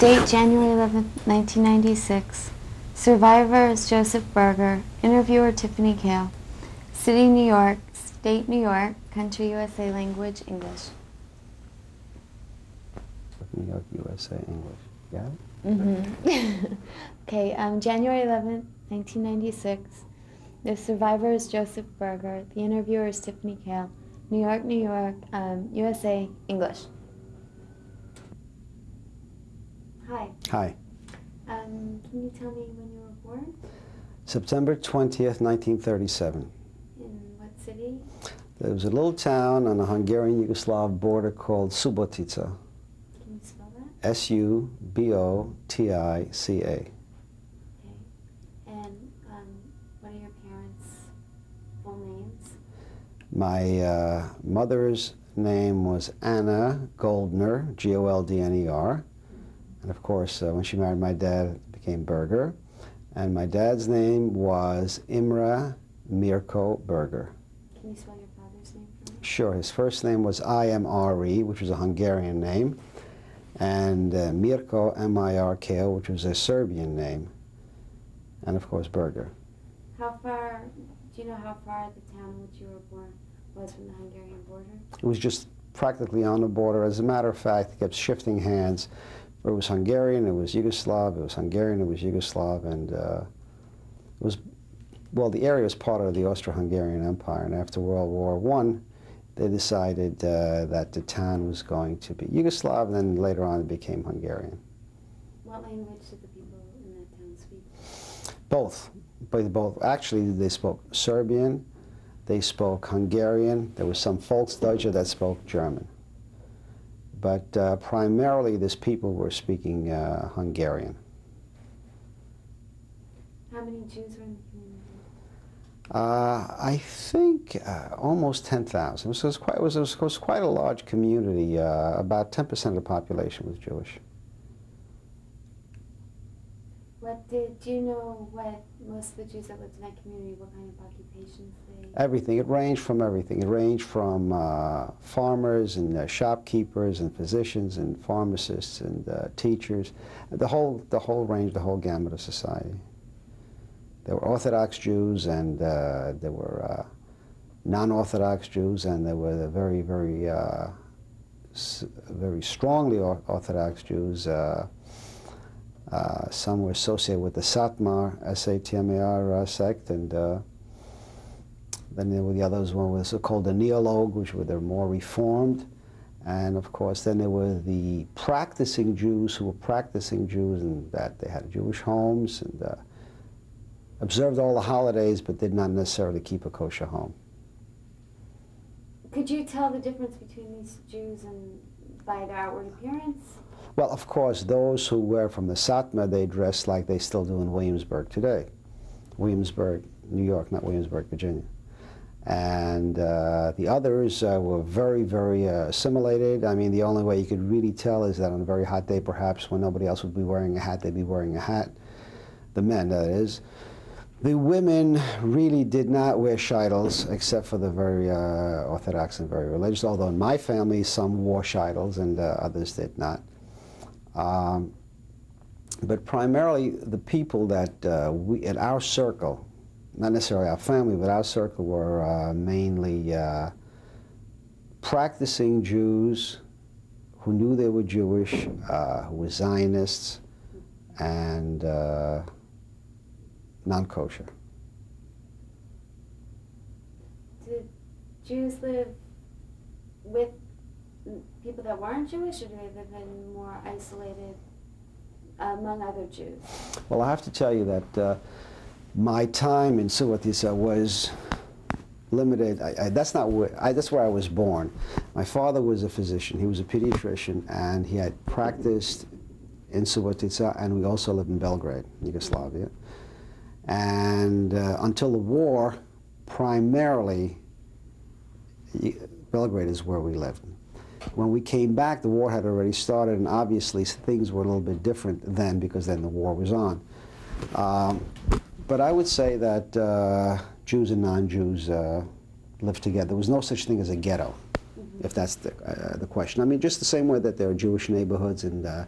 Date January 11th, 1996. Survivor is Joseph Berger. Interviewer Tiffany Kale. City, New York. State, New York. Country, USA. Language, English. New York, USA, English. It? Mm-hmm. okay, um, January 11th, 1996. The survivor is Joseph Berger. The interviewer is Tiffany Kale. New York, New York, um, USA, English. Hi. Hi. Um, can you tell me when you were born? September 20th, 1937. In what city? There was a little town on the Hungarian-Yugoslav border called Subotica. Can you spell that? S-U-B-O-T-I-C-A. Okay. And um, what are your parents' full names? My uh, mother's name was Anna Goldner, G-O-L-D-N-E-R. And of course, uh, when she married my dad, it became Berger. And my dad's name was Imre Mirko Berger. Can you spell your father's name for me? Sure, his first name was I-M-R-E, which was a Hungarian name, and uh, Mirko, M-I-R-K-O, which was a Serbian name, and of course Berger. How far, do you know how far the town in which you were born was from the Hungarian border? It was just practically on the border. As a matter of fact, it kept shifting hands. It was Hungarian, it was Yugoslav, it was Hungarian, it was Yugoslav, and uh, it was, well, the area was part of the Austro-Hungarian Empire, and after World War One, they decided uh, that the town was going to be Yugoslav, and then later on it became Hungarian. What language did the people in that town speak? Both, but both. Actually, they spoke Serbian, they spoke Hungarian, there was some Volksdeutsche that spoke German. But uh, primarily, these people were speaking uh, Hungarian. How many Jews were in the community? Uh, I think uh, almost 10,000. So it was, quite, it, was, it was quite a large community. Uh, about 10% of the population was Jewish. What did, you know what most of the Jews that lived in that community, what kind of occupations they? Everything. It ranged from everything. It ranged from uh, farmers and uh, shopkeepers and physicians and pharmacists and uh, teachers. The whole, the whole range, the whole gamut of society. There were Orthodox Jews and uh, there were uh, non-Orthodox Jews and there were the very, very, uh, very strongly Orthodox Jews. Uh, some were associated with the Satmar, S-A-T-M-A-R sect, and then there were the others, one was called the Neolog, which were the more reformed. And of course, then there were the practicing Jews who were practicing Jews and that they had Jewish homes and uh, observed all the holidays but did not necessarily keep a kosher home. Could you tell the difference between these Jews and by their outward appearance? Well, of course, those who were from the Satmar, they dressed like they still do in Williamsburg today. Williamsburg, New York, not Williamsburg, Virginia. And uh, the others uh, were very, very uh, assimilated. I mean, the only way you could really tell is that on a very hot day, perhaps, when nobody else would be wearing a hat, they'd be wearing a hat. The men, that is. The women really did not wear scheitels, except for the very uh, Orthodox and very religious, although in my family, some wore scheitels and uh, others did not. Um, but primarily, the people that uh, we, in our circle, not necessarily our family, but our circle were uh, mainly uh, practicing Jews who knew they were Jewish, uh, who were Zionists, and uh, non-kosher. Did Jews live with people that weren't Jewish, or did they live in more isolated among other Jews? Well, I have to tell you that uh, my time in Subotica was limited. I, I, that's not where I, that's where I was born. My father was a physician. He was a pediatrician, and he had practiced in Subotica, and we also lived in Belgrade, Yugoslavia. And uh, until the war, primarily, Belgrade is where we lived. When we came back, the war had already started, and obviously things were a little bit different then because then the war was on. Um, but I would say that uh, Jews and non-Jews uh, lived together. There was no such thing as a ghetto. if that's the, uh, the question. I mean, just the same way that there are Jewish neighborhoods and uh,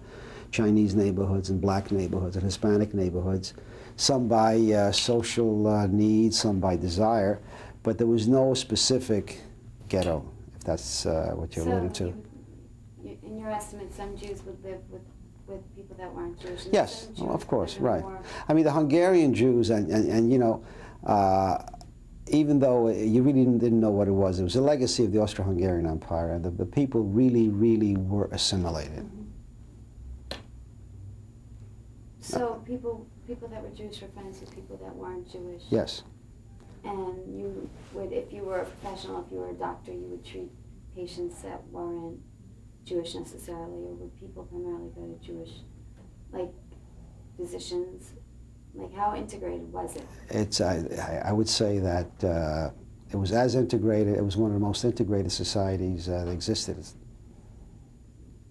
Chinese neighborhoods and black neighborhoods and Hispanic neighborhoods, some by uh, social uh, need, some by desire, but there was no specific ghetto, that's uh, what you're so alluding to. you- you- in your estimate, some Jews would live with, with people that weren't Jewish. Yes, some well, of course, right. I mean, the Hungarian Jews, and, and, and you know, uh, even though you really didn't, didn't know what it was, it was a legacy of the Austro-Hungarian Empire, and the, the people really, really were assimilated. So people, people that were Jewish were friends with people that weren't Jewish. Yes, And you would, if you were a professional, if you were a doctor, you would treat patients that weren't Jewish necessarily, or would people primarily go to Jewish, like physicians? Like how integrated was it? it's, I, I- would say that uh, it was as integrated, it was one of the most integrated societies that existed as,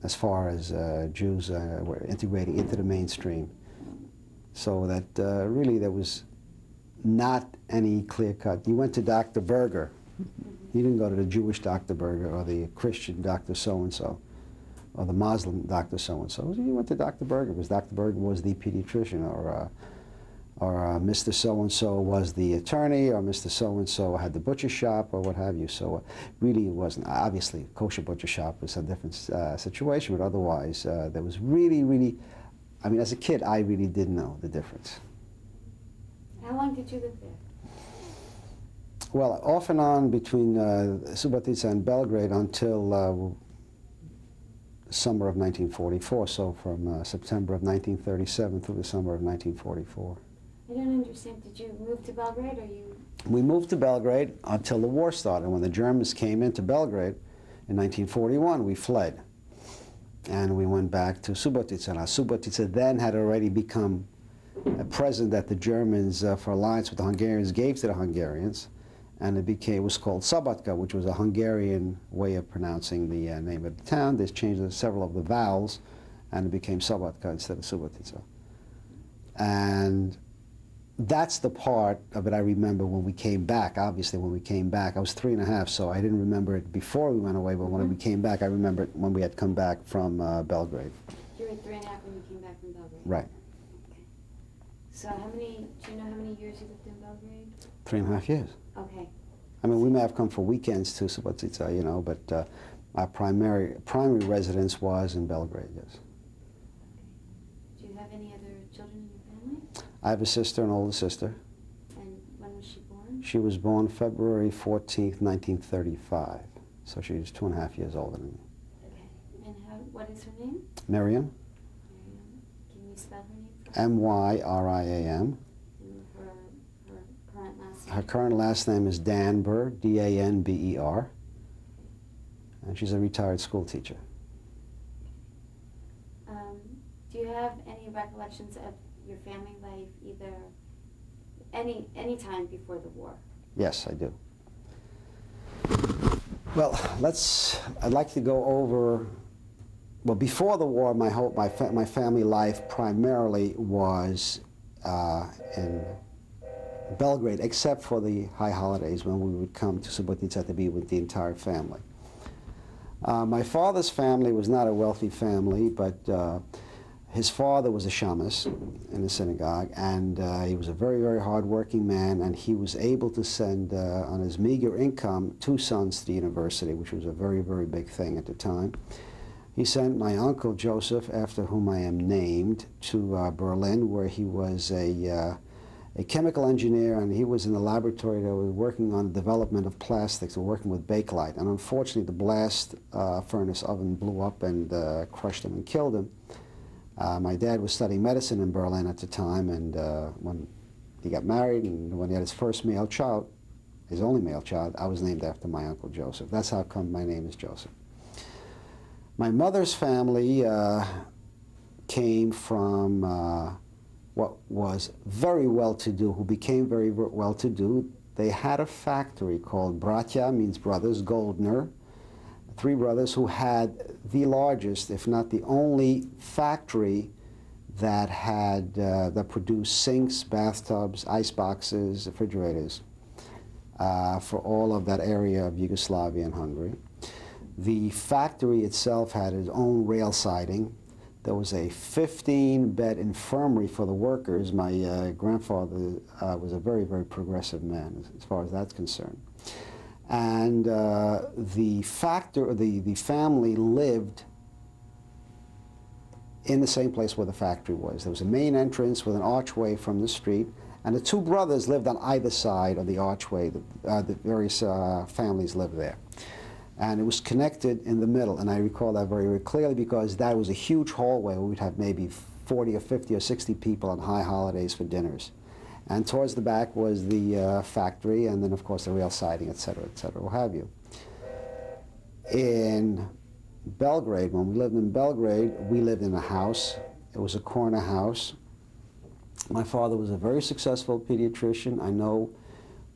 as far as uh, Jews uh, were integrating into the mainstream. So that uh, really there was not any clear cut. You went to Dr. Berger. You didn't go to the Jewish Dr. Berger or the Christian Dr. So and so or the Muslim Dr. So and so. You went to Dr. Berger because Dr. Berger was the pediatrician or uh, or uh, Mr. So and so was the attorney, or Mr. So and so had the butcher shop, or what have you. So, uh, really, it wasn't. Obviously, kosher butcher shop was a different uh, situation, but otherwise, uh, there was really, really. I mean, as a kid, I really didn't know the difference. How long did you live there? Well, off and on between uh, Subotica and Belgrade until uh, summer of 1944. So from uh, September of 1937 through the summer of 1944. I don't understand. Did you move to Belgrade or you? We moved to Belgrade until the war started. When the Germans came into Belgrade in 1941, we fled. And we went back to Subotica. Now, Subotica then had already become a present that the Germans, uh, for alliance with the Hungarians, gave to the Hungarians. And it became, it was called Szabadka, which was a Hungarian way of pronouncing the uh, name of the town. They changed several of the vowels, and it became Szabadka instead of Subotica. And that's the part of it I remember when we came back. Obviously, when we came back, I was three and a half, so I didn't remember it before we went away. But when we came back, I remember it when we had come back from uh, Belgrade. You were three and a half when you came back from Belgrade. Right, Okay. So how many? Do you know how many years you lived in Belgrade? three and a half years. Okay. I mean, we may have come for weekends to Subotica, you know, but uh, our primary primary residence was in Belgrade. Yes, Do you have any other children in your family? I have a sister, an older sister. And when was she born? She was born February 14th, 1935, so she she's two and a half years older than me. Okay. And how? What is her name? Miriam. Can you spell her name? For us? M Y R I A M. Her her current last name. Her current last name is Danber, D-A-N-B-E-R, and she's a retired school teacher. Um, do you have any recollections of your family life, either any any time before the war? Yes, I do. Well, let's. I'd like to go over. Well, before the war, my whole my fa- my family life primarily was uh, in Belgrade, except for the high holidays when we would come to Subotica to be with the entire family. Uh, my father's family was not a wealthy family, but uh, his father was a shamus in the synagogue, and uh, he was a very, very hardworking man, and he was able to send, uh, on his meager income, two sons to the university, which was a very, very big thing at the time. He sent my uncle Joseph, after whom I am named, to uh, Berlin, where he was a, uh, a chemical engineer, and he was in the laboratory that was working on the development of plastics, or working with Bakelite. And unfortunately, the blast uh, furnace oven blew up and uh, crushed him and killed him. Uh, my dad was studying medicine in Berlin at the time, and uh, when he got married and when he had his first male child, his only male child, I was named after my uncle Joseph. That's how come my name is Joseph. My mother's family uh, came from uh, what was very well-to-do, who became very well-to-do. They had a factory called Bratya, means brothers, Goldner, three brothers who had the largest, if not the only, factory that had uh, that produced sinks, bathtubs, ice boxes, refrigerators uh, for all of that area of Yugoslavia and Hungary. The factory itself had its own rail siding. There was a 15-bed infirmary for the workers. My uh, grandfather uh, was a very, very progressive man as, far as that's concerned. And uh, the factor, the, the family lived in the same place where the factory was. There was a main entrance with an archway from the street, and the two brothers lived on either side of the archway. The, uh, the various uh, families lived there. And it was connected in the middle, and I recall that very, very clearly because that was a huge hallway where we'd have maybe 40 or 50 or 60 people on high holidays for dinners. And towards the back was the uh, factory, and then, of course, the rail siding, et cetera, et cetera, what have you. In Belgrade, when we lived in Belgrade, we lived in a house. It was a corner house. My father was a very successful pediatrician. I know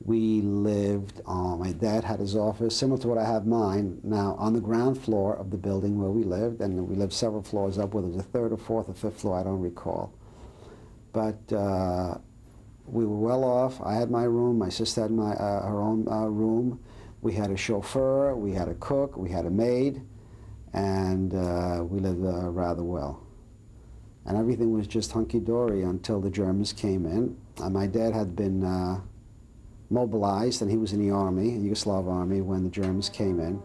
we lived, uh, my dad had his office, similar to what I have mine, now on the ground floor of the building where we lived, and we lived several floors up, whether it was a third or fourth or fifth floor, I don't recall. But uh, we were well off. I had my room, my sister had my, uh, her own uh, room. We had a chauffeur, we had a cook, we had a maid and uh, we lived rather well. And everything was just hunky-dory until the Germans came in. My dad had been uh, mobilized, and he was in the army, the Yugoslav army, when the Germans came in.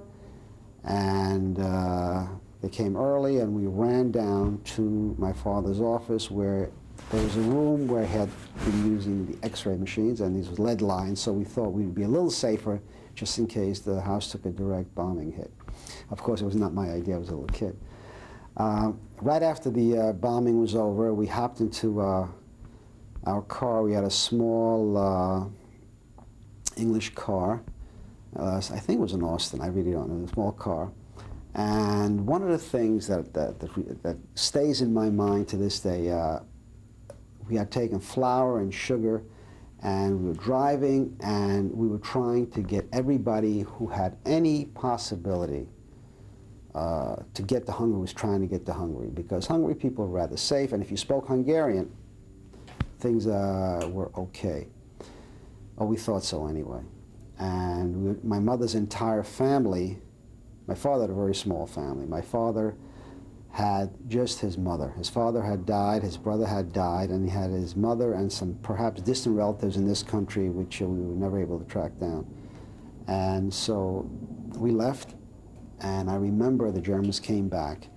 And uh, they came early, and we ran down to my father's office where there was a room where he had been using the x-ray machines, and these were lead lines, so we thought we'd be a little safer just in case the house took a direct bombing hit. Of course, it was not my idea. I was a little kid. Uh, right after the uh, bombing was over, we hopped into uh, our car. We had a small uh, English car. Uh, I think it was an Austin. I really don't know. A small car. And one of the things that, that, that, that stays in my mind to this day, uh, we had taken flour and sugar and we were driving and we were trying to get everybody who had any possibility uh, to get to Hungary was trying to get to Hungary because Hungary people are rather safe, and if you spoke Hungarian, things uh, were okay. Or we thought so anyway. And we, my mother's entire family, my father had a very small family. My father had just his mother. His father had died, his brother had died, and he had his mother and some perhaps distant relatives in this country, which we were never able to track down. And so we left and I remember the Germans came back,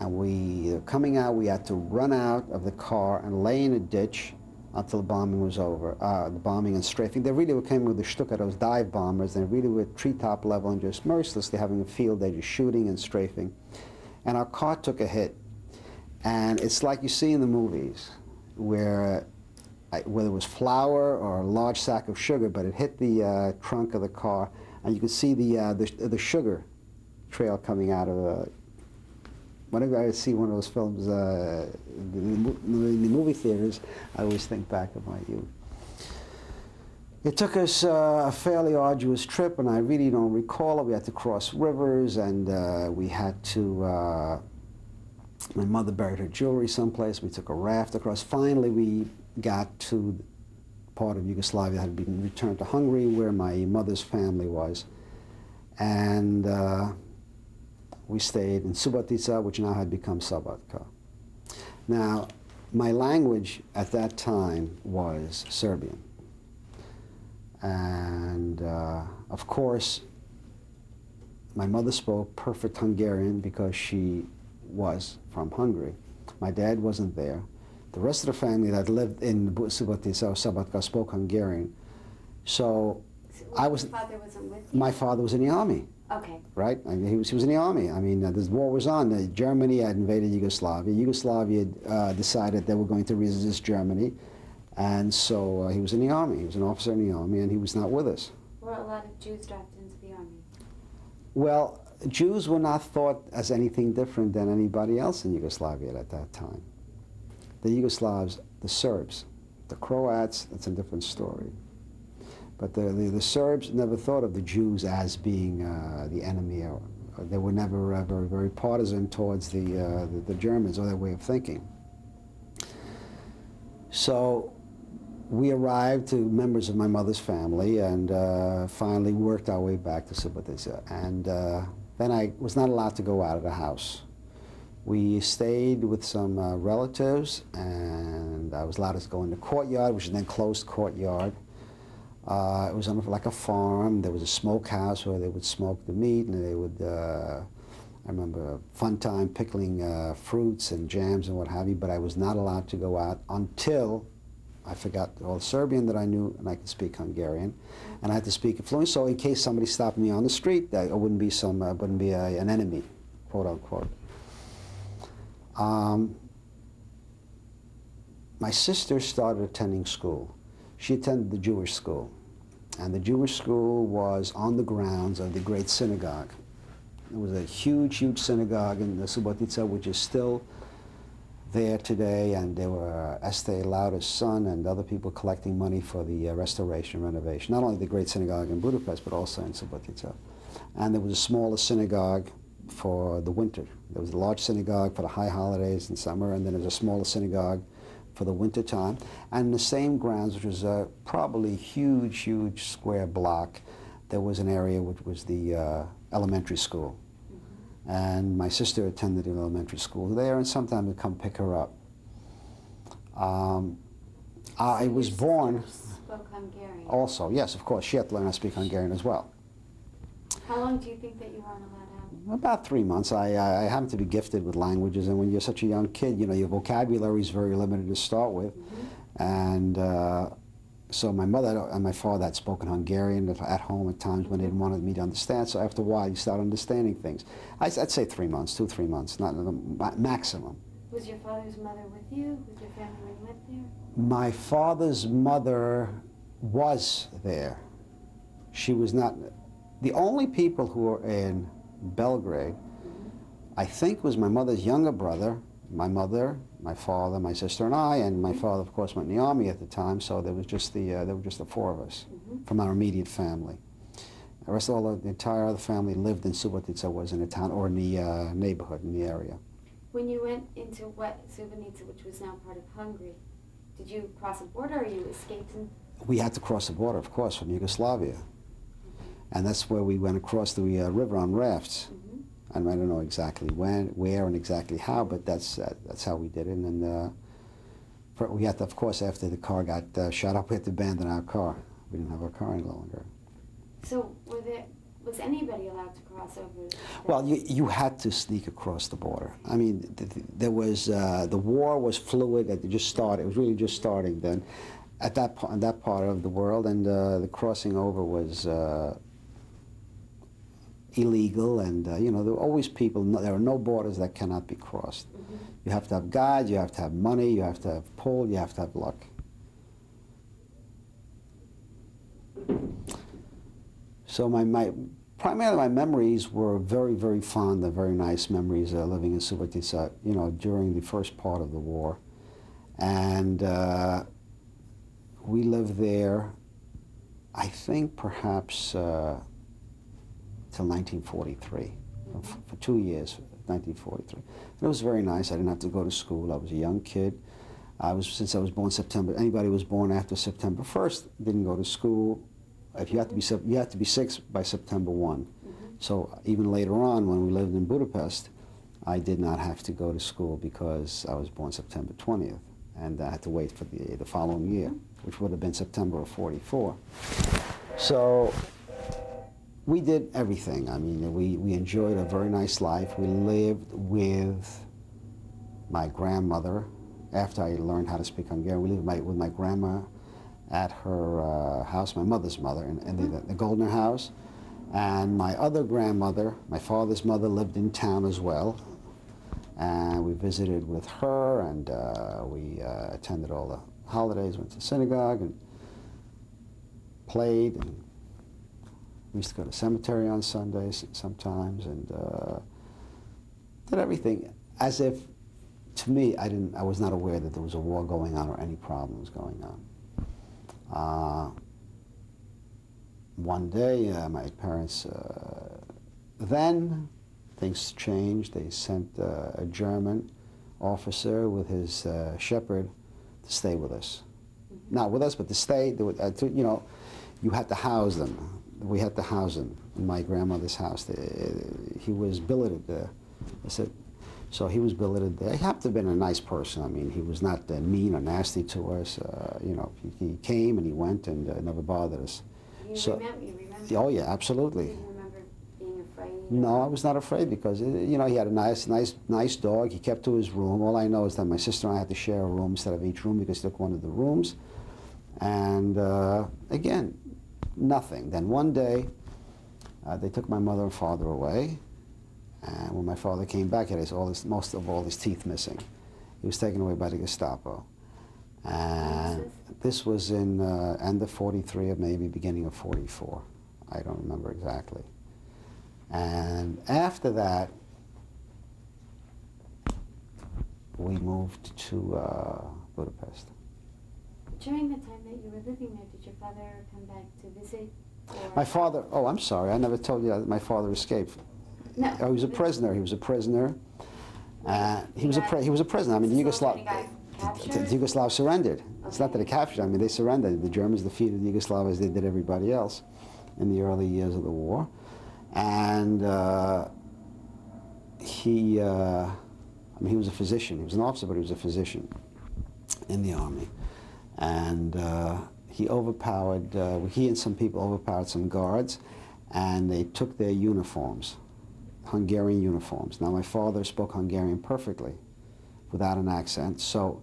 and we, coming out, we had to run out of the car and lay in a ditch until the bombing was over, uh, the bombing and strafing. They really came with the Stuka, those dive bombers, and really were treetop level and just mercilessly having a field day, just shooting and strafing. And our car took a hit. And it's like you see in the movies, where whether it was flour or a large sack of sugar, but it hit the uh, trunk of the car, and you could see the, uh, the, the sugar trail coming out of a. Whenever I see one of those films uh, in, the, movie theaters, I always think back of my youth. It took us uh, a fairly arduous trip, and I really don't recall it. We had to cross rivers, and uh, we had to. Uh, my mother buried her jewelry someplace. We took a raft across. Finally, we got to part of Yugoslavia that had been returned to Hungary, where my mother's family was, and uh, we stayed in Subotica, which now had become Szabadka. Now, my language at that time was Serbian. And uh, of course, my mother spoke perfect Hungarian because she was from Hungary. My dad wasn't there. The rest of the family that lived in Subotica or Szabadka spoke Hungarian. So, so I was. Father wasn't with you? My father was in the army. Okay. Right? I mean, he, was, he was in the army. I mean, uh, the war was on. Uh, Germany had invaded Yugoslavia. Yugoslavia uh, decided they were going to resist Germany. And so uh, he was in the army. He was an officer in the army, and he was not with us. Were a lot of Jews drafted into the army? Well, Jews were not thought as anything different than anybody else in Yugoslavia at that time. The Yugoslavs, the Serbs, the Croats, that's a different story. But the, the, the, Serbs never thought of the Jews as being uh, the enemy. Or, or they were never uh, very, very partisan towards the, uh, the, the, Germans or their way of thinking. So we arrived to members of my mother's family and uh, finally worked our way back to Subotica. And uh, Then I was not allowed to go out of the house. We stayed with some uh, relatives, and I was allowed to go in the courtyard, which is then closed courtyard. Uh, it was on like a farm. There was a smokehouse where they would smoke the meat, and they would. Uh, I remember a fun time pickling uh, fruits and jams and what have you. But I was not allowed to go out until I forgot all Serbian that I knew, and I could speak Hungarian, and I had to speak it. So in case somebody stopped me on the street, that I wouldn't be some, uh, wouldn't be a, an enemy, quote unquote. Um, my sister started attending school. She attended the Jewish school, and the Jewish school was on the grounds of the great synagogue. It was a huge, huge synagogue in the Subotica, which is still there today, and there were uh, Estee Lauder's son and other people collecting money for the uh, restoration and renovation. Not only the great synagogue in Budapest, but also in Subotica. And there was a smaller synagogue for the winter. There was a large synagogue for the high holidays in summer, and then there was a smaller synagogue for the winter time. And the same grounds, which was a probably huge, huge square block, there was an area which was the uh, elementary school. And my sister attended an elementary school there, and sometimes would come pick her up. Um, I was born Spoke Hungarian. also, yes, of course, she had to learn how to speak Hungarian as well. How long do you think that you allowed out? About three months. I, I, I happen to be gifted with languages, and when you're such a young kid, you know, your vocabulary is very limited to start with. And uh, so my mother and my father had spoken Hungarian at- home at times when they didn't want me to understand. So after a while, you start understanding things. I, would say three months, two, three months, not the maximum. Was your father's mother with you? Was your family when you? My father's mother was there. She was not. The only people who were in Belgrade, I think, was my mother's younger brother, my mother, my father, my sister, and I. And my father, of course, went in the army at the time, so there was just the uh, there were just the four of us from our immediate family. The rest of all the, the entire other family lived in Subotica, was in the town or in the uh, neighborhood in the area. When you went into what Subotica, which was now part of Hungary, did you cross a border or you escaped? In, we had to cross the border, of course, from Yugoslavia. And that's where we went across the uh, river on rafts. Mhm. And I don't know exactly when, where, and exactly how, but that's uh, that's how we did it. And uh, we had to, of course, after the car got uh, shot up, we had to abandon our car. We didn't have our car any longer. So were there, was anybody allowed to cross over? Well, you, you had to sneak across the border. I mean, th- th- there was uh, the war was fluid. It just started. It was really just starting then, at that part, that part of the world, and uh, the crossing over was uh, illegal. And uh, you know, there are always people. No, there are no borders that cannot be crossed. Mhm. You have to have guides. You have to have money. You have to have pull. You have to have luck. So my, my primarily my memories were very very fond and very nice memories uh, living in Subotica. You know during the first part of the war, and uh, we lived there. I think perhaps uh, till 1943, for, for two years, 1943. And it was very nice. I didn't have to go to school. I was a young kid. I was since I was born September. Anybody who was born after September 1st didn't go to school. If you had to be you had to be six by September 1. Mhm. So even later on, when we lived in Budapest, I did not have to go to school because I was born September 20th, and I had to wait for the the following year, which would have been September of 44. So we did everything. I mean, we, we enjoyed a very nice life. We lived with my grandmother after I learned how to speak Hungarian. We lived my, with my grandma at her uh, house, my mother's mother, in, in the, the Goldner house. And my other grandmother, my father's mother, lived in town as well. And we visited with her, and uh, we uh, attended all the holidays, went to synagogue, and played. And we used to go to the cemetery on Sundays sometimes, and uh, did everything as if, to me, I didn't. I was not aware that there was a war going on or any problems going on. Uh, one day, uh, my parents, uh, then things changed. They sent uh, a German officer with his uh, shepherd to stay with us. Not with us, but to stay. They would, to, you know, you had to house them. We had to house him in my grandmother's house. He was billeted there. I said, so he was billeted there. He happened to have been a nice person. I mean, he was not uh, mean or nasty to us. Uh, you know, he, he came and he went and uh, never bothered us. You So- remember, you remember? Oh yeah, absolutely. You remember being afraid? No, I was not afraid because uh, you know he had a nice, nice, nice dog. He kept to his room. All I know is that my sister and I had to share a room instead of each room because he took one of the rooms. And uh, again, nothing. Then one day, uh, they took my mother and father away. And when my father came back, he had all his, most of all his teeth missing. He was taken away by the Gestapo. And this was in uh, end of 43 or maybe beginning of 44. I don't remember exactly. And after that, we moved to uh, Budapest. During the time that you were living there, did your father come back to visit? My father, oh, I'm sorry, I never told you that my father escaped. No. Oh, he was a prisoner. He was a prisoner. Uh, he was a he was a prisoner. I mean, the Yugoslav when he got the- the? Yugoslav surrendered. It's not that they captured. I mean, they surrendered. The Germans defeated the Yugoslavs as they did everybody else in the early years of the war, and uh, he. Uh, I mean, he was a physician. He was an officer, but he was a physician in the army, and uh, he overpowered. Uh, he and some people overpowered some guards, and they took their uniforms, Hungarian uniforms. Now, my father spoke Hungarian perfectly, without an accent, so.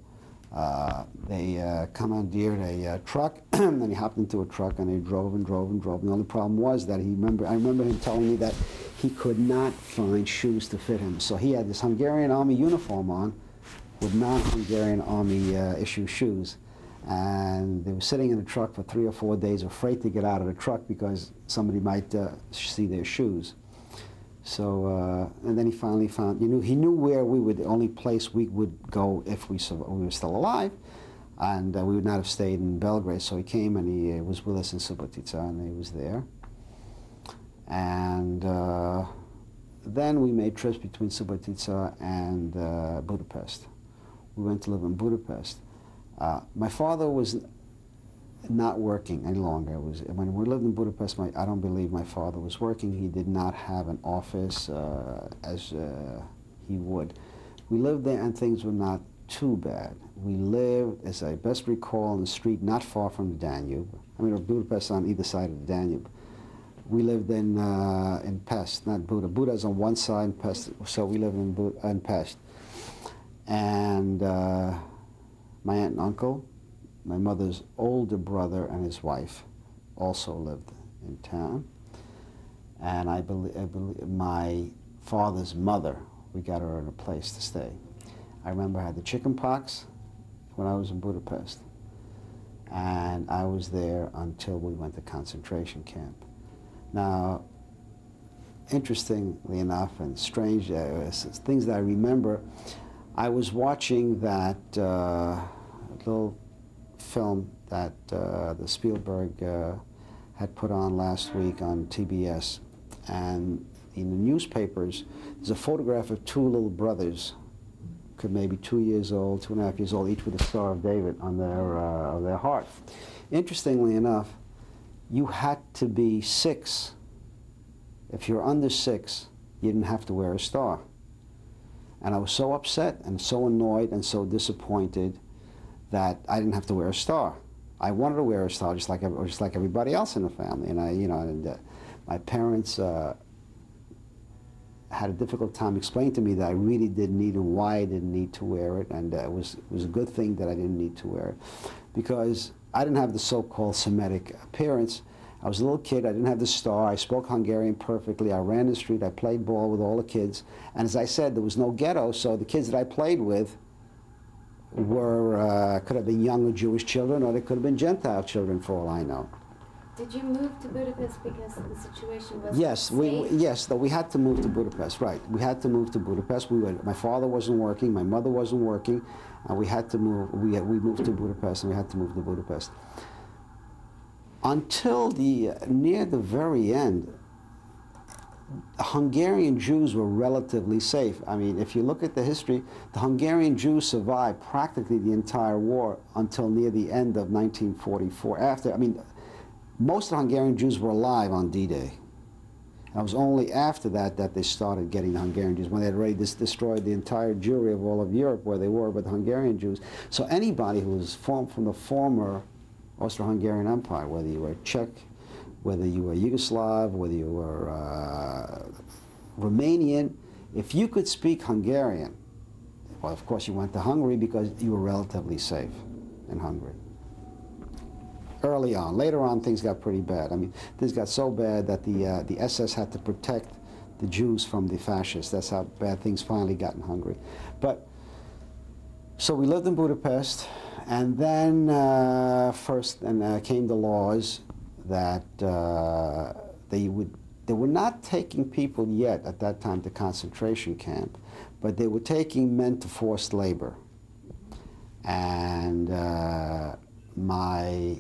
Uh, they uh, commandeered a uh, truck, and then he hopped into a truck, and they drove and drove and drove. And the only problem was that he remember. I remember him telling me that he could not find shoes to fit him. So he had this Hungarian army uniform on, with non-Hungarian army uh, issue shoes, and they were sitting in the truck for three or four days, afraid to get out of the truck because somebody might uh, see their shoes. So, uh, and then he finally found, you knew, he knew where we would, the only place we would go if we, we were still alive, and uh, we would not have stayed in Belgrade. So he came and he uh, was with us in Subotica, and he was there. And uh, then we made trips between Subotica and uh, Budapest. We went to live in Budapest. Uh, my father was not working any longer. It was when we lived in Budapest. My, I don't believe my father was working. He did not have an office uh, as uh, he would. We lived there, and things were not too bad. We lived, as I best recall, in the street not far from the Danube. I mean, Budapest on either side of the Danube. We lived in uh, in Pest, not Buda. Buda's on one side, Pest. So we lived in, Bu- in Pest, and uh, my aunt and uncle my mother's older brother and his wife also lived in town. And I believe, I believe my father's mother, we got her in a place to stay. I remember I had the chicken pox when I was in Budapest. And I was there until we went to concentration camp. Now, interestingly enough and strange, uh, things that I remember, I was watching that uh, little film that uh, the Spielberg uh, had put on last week on TBS. And in the newspapers, there's a photograph of two little brothers, could maybe two years old, two and a half years old, each with a Star of David on their, uh, on their heart. Interestingly enough, you had to be six. If you're under six, you didn't have to wear a star. And I was so upset and so annoyed and so disappointed that I didn't have to wear a star. I wanted to wear a star just like just like everybody else in the family, and I, you know, and uh, my parents uh, had a difficult time explaining to me that I really didn't need and why I didn't need to wear it, and uh, it was it was a good thing that I didn't need to wear it, because I didn't have the so-called Semitic appearance. I was a little kid. I didn't have the star. I spoke Hungarian perfectly. I ran the street. I played ball with all the kids, and as I said, there was no ghetto, so the kids that I played with were uh, could have been younger Jewish children, or they could have been Gentile children, for all I know. Did you move to Budapest because the situation was Yes, we safe? yes, though we had to move to Budapest. Right, we had to move to Budapest. We were, my father wasn't working, my mother wasn't working, and we had to move. We had, we moved to Budapest, and we had to move to Budapest. Until the near the very end, Hungarian Jews were relatively safe. I mean, if you look at the history, the Hungarian Jews survived practically the entire war until near the end of 1944. After, I mean, most of the Hungarian Jews were alive on D-Day. It was only after that that they started getting the Hungarian Jews, when they had already destroyed the entire Jewry of all of Europe where they were, but the Hungarian Jews. So anybody who was from the former Austro-Hungarian Empire, whether you were Czech, whether you were Yugoslav, whether you were uh, Romanian, if you could speak Hungarian, well, of course, you went to Hungary because you were relatively safe in Hungary. Early on. Later on, things got pretty bad. I mean, things got so bad that the, uh, the SS had to protect the Jews from the fascists. That's how bad things finally got in Hungary. But, so we lived in Budapest, and then uh, first and uh, came the laws that uh, they would, they were not taking people yet at that time to concentration camp, but they were taking men to forced labor. And uh, my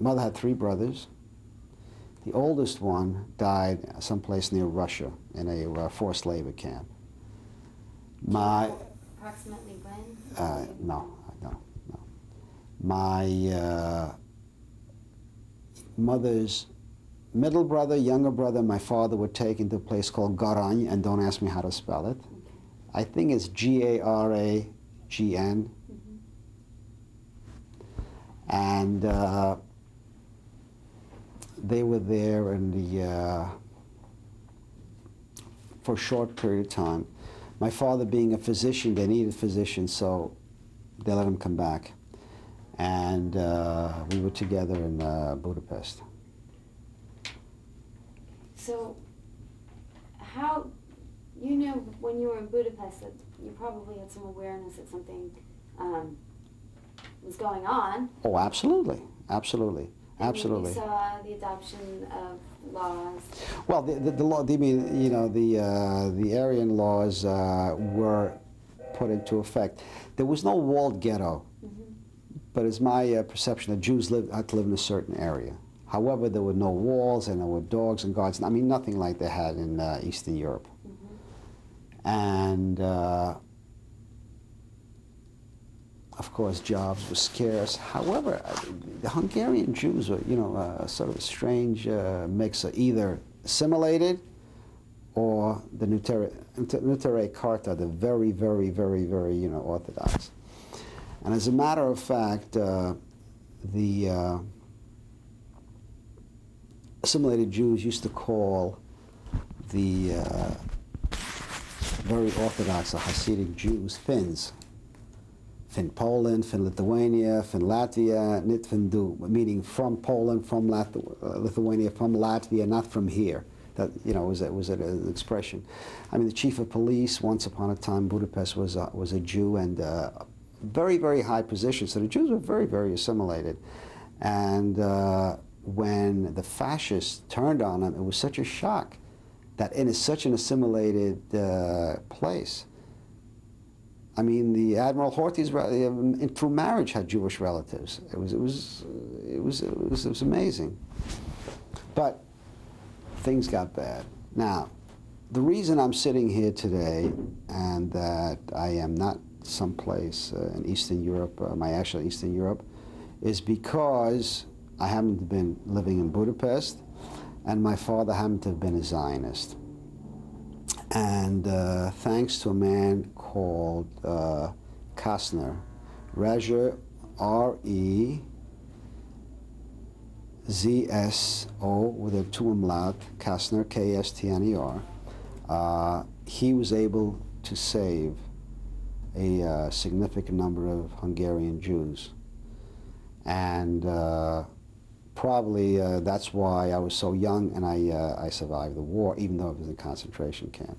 mother had three brothers. The oldest one died someplace near Russia in a uh, forced labor camp. My Approximately? Uh, no, no, no. My uh, mother's middle brother, younger brother, my father were taken to a place called Garany, and don't ask me how to spell it. I think it's G-A-R-A-G-N. And uh, they were there in the, uh, for a short period of time. My father being a physician, they needed physicians, so they let him come back. And uh, we were together in uh, Budapest. So, how, you know, when you were in Budapest, that you probably had some awareness that something um, was going on. Oh, absolutely, absolutely, and absolutely. You saw the adoption of laws. Well, the, the, the law, I mean, you know, the, uh, the Aryan laws uh, were put into effect. There was no walled ghetto, Mhm. but it's my uh, perception that Jews lived, had to live in a certain area. However, there were no walls and there were dogs and guards. I mean, nothing like they had in uh, Eastern Europe. Mhm. And uh, of course, jobs were scarce. However, the Hungarian Jews were, you know, uh, sort of a strange uh, mix of either assimilated or the Neturei, Karta, the very, very, very, very, you know, Orthodox. And as a matter of fact, uh, the uh, assimilated Jews used to call the uh, very Orthodox or Hasidic Jews Finns. Fin Poland, Fin Lithuania, Fin Latvia, Nit meaning from Poland, from uh, Lithuania, from Latvia, not from here. That you know was a, was a, an expression. I mean, the chief of police once upon a time, Budapest was a, was a Jew and uh, very very high position. So the Jews were very very assimilated, and uh, when the fascists turned on them, it was such a shock that in such an assimilated uh, place. I mean, the Admiral Horthy's um, through marriage had Jewish relatives. It was, it was, it was, it was, it was amazing. But things got bad. Now, the reason I'm sitting here today and that I am not someplace uh, in Eastern Europe, uh, my actual Eastern Europe, is because I happen to have been living in Budapest and my father happened to have been a Zionist. And uh, thanks to a man called uh, Kastner, Rezső, R E Z S O with a two umlaut, Kastner, K S T N E R, uh, he was able to save a uh, significant number of Hungarian Jews. And uh, probably uh, that's why I was so young and I, uh, I survived the war, even though it was in a concentration camp.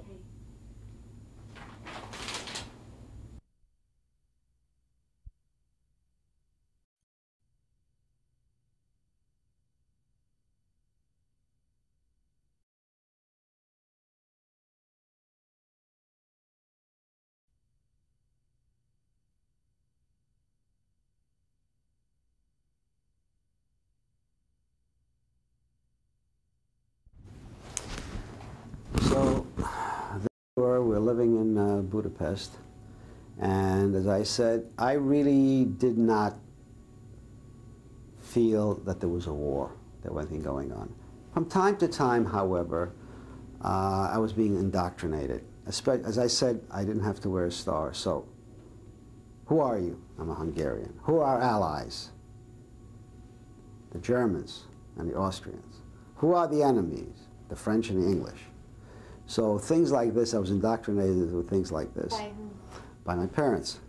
Okay. So there we were, we were living in uh, Budapest, and as I said, I really did not feel that there was a war, there was anything going on. From time to time, however, uh, I was being indoctrinated. As I said, I didn't have to wear a star, so who are you? I'm a Hungarian. Who are our allies? The Germans and the Austrians. Who are the enemies? The French and the English. So things like this, I was indoctrinated with things like this By whom? by my parents.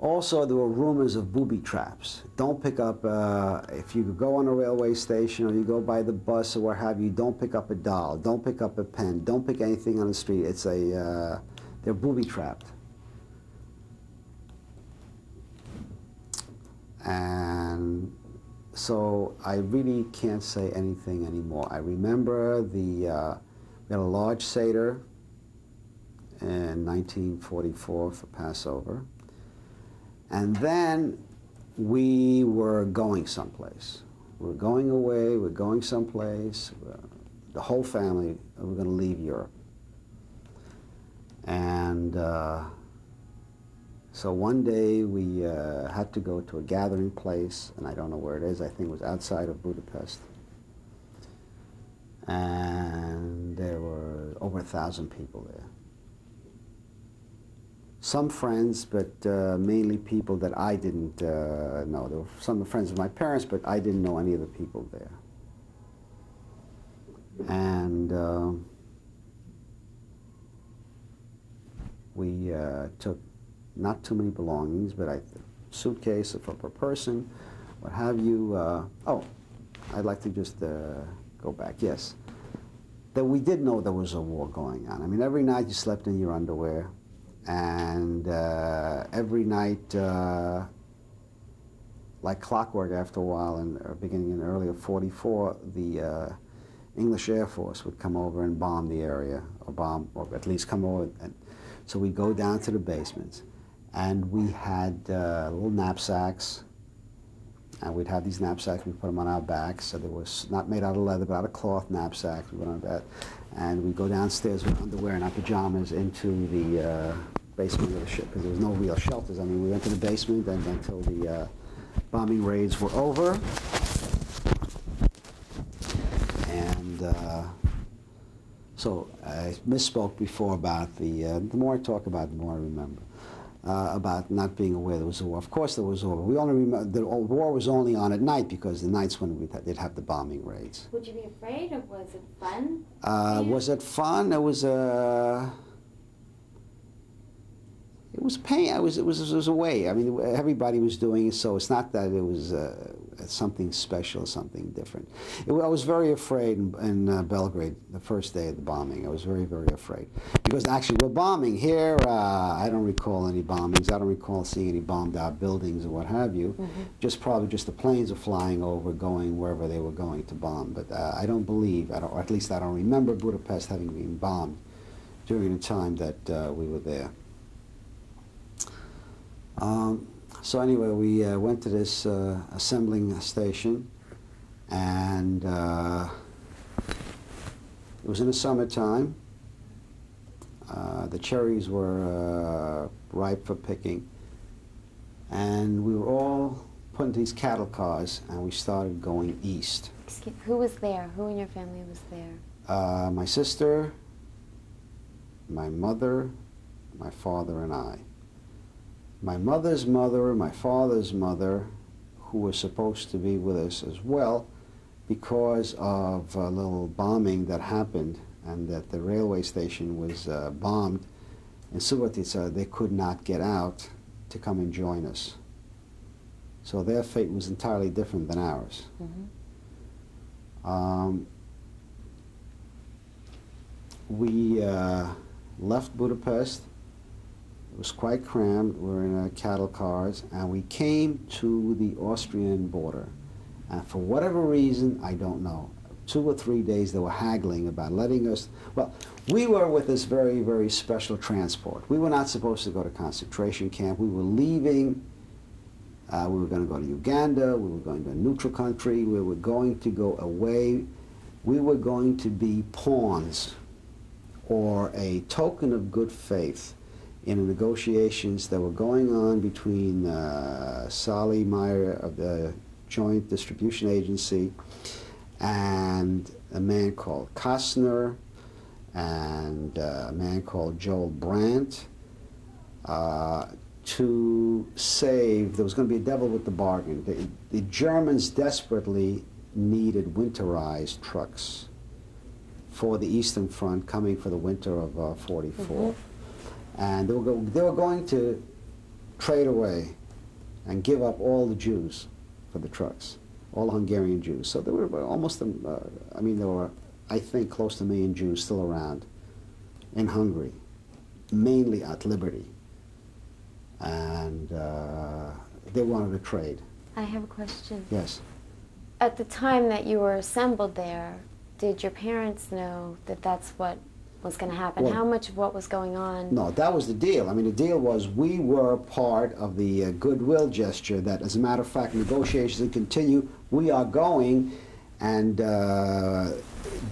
Also, there were rumors of booby traps. Don't pick up, uh, if you go on a railway station or you go by the bus or what have you, don't pick up a doll, don't pick up a pen, don't pick anything on the street. It's a, uh, they're booby trapped. And so I really can't say anything anymore. I remember the, uh, a large Seder in 1944 for Passover. And then we were going someplace. We were going away, we were going someplace. Uh, the whole family were going to leave Europe. And uh, so one day we uh, had to go to a gathering place, and I don't know where it is, I think it was outside of Budapest. And there were over a thousand people there some friends, but uh, mainly people that I didn't uh, know. There were some friends of my parents, but I didn't know any of the people there. And uh, we took not too many belongings, but I suitcase for per person, what have you. Uh, oh, I'd like to just uh, go back. Yes, that we did know there was a war going on. I mean, every night you slept in your underwear and uh, every night, uh, like clockwork, after a while, and uh, beginning in early of '44, the uh, English Air Force would come over and bomb the area, or bomb, or at least come over. And, so we go down to the basements, and we had uh, little knapsacks. And we'd have these knapsacks, we put them on our backs, so they was not made out of leather, but out of cloth knapsacks. We put on that and we'd go downstairs with underwear and our pajamas into the uh, basement of the ship because there was no real shelters. I mean, we went to the basement and, until the uh, bombing raids were over. And uh, so I misspoke before about the, uh, the more I talk about it, the more I remember. Uh, about not being aware there was a war. Of course there was a war. We only remember, the war was only on at night because the nights when we they'd have the bombing raids. Would you be afraid, or was it fun? Uh, was it fun? It was a. Uh, it was pain. It was, it was it was a way. I mean, everybody was doing it, so it's not that it was uh, something special, something different. It, I was very afraid in, in uh, Belgrade the first day of the bombing. I was very very afraid because actually we're bombing here. Uh, I don't recall any bombings. I don't recall seeing any bombed out buildings or what have you. Mm-hmm. Just probably just the planes are flying over, going wherever they were going to bomb. But uh, I don't believe, I don't, or at least I don't remember Budapest having been bombed during the time that uh, we were there. Um, so anyway, we uh, went to this uh, assembling station, and uh, it was in the summertime. Uh, the cherries were uh, ripe for picking, and we were all put in these cattle cars, and we started going east. Excuse, who was there? Who in your family was there? Uh, my sister, my mother, my father, and I my mother's mother, my father's mother, who was supposed to be with us as well, because of a little bombing that happened and that the railway station was uh, bombed in Subotica, they could not get out to come and join us. So their fate was entirely different than ours. Mm-hmm. Um, we uh, left Budapest it was quite crammed. We were in uh, cattle cars, and we came to the Austrian border. And for whatever reason, I don't know, two or three days they were haggling about letting us. Well, we were with this very, very special transport. We were not supposed to go to concentration camp. We were leaving. Uh, we were going to go to Uganda. We were going to a neutral country. We were going to go away. We were going to be pawns or a token of good faith in the negotiations that were going on between uh, Saly Mayer of the Joint Distribution Agency, and a man called Kasztner, and uh, a man called Joel Brand, uh, to save, there was going to be a devil with the bargain. The, the Germans desperately needed winterized trucks for the Eastern Front coming for the winter of uh, 44. And they were, go, they were going to trade away and give up all the Jews for the trucks, all Hungarian Jews. So there were almost, um, uh, I mean, there were, I think, close to a million Jews still around in Hungary, mainly at Liberty. And uh, they wanted to trade. I have a question. Yes. At the time that you were assembled there, did your parents know that that's what was going to happen? Well- How much of what was going on? No, that was the deal. I mean, the deal was we were part of the uh, goodwill gesture that, as a matter of fact, negotiations would continue. We are going, and uh,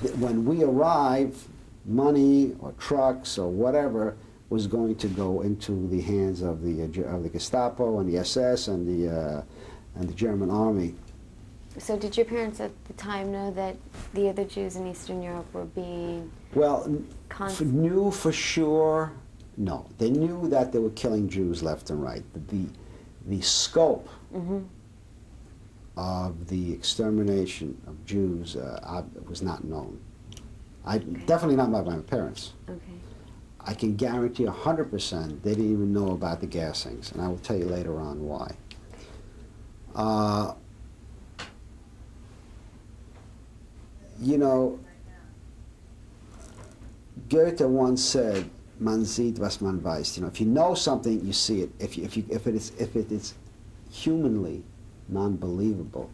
th- when we arrive, money or trucks or whatever was going to go into the hands of the uh, of the Gestapo and the SS and the uh, and the German army. So did your parents at the time know that the other Jews in Eastern Europe were being Well, Const- knew for sure. No, they knew that they were killing Jews left and right. But the the scope Mhm. of the extermination of Jews uh, was not known. I definitely not by my parents. Okay. I can guarantee 100% they didn't even know about the gassings, and I will tell you later on why. Uh, you know, Goethe once said, "Man sieht, was man weiß." You know, if you know something, you see it. If you, if you, if it is if it is humanly non-believable,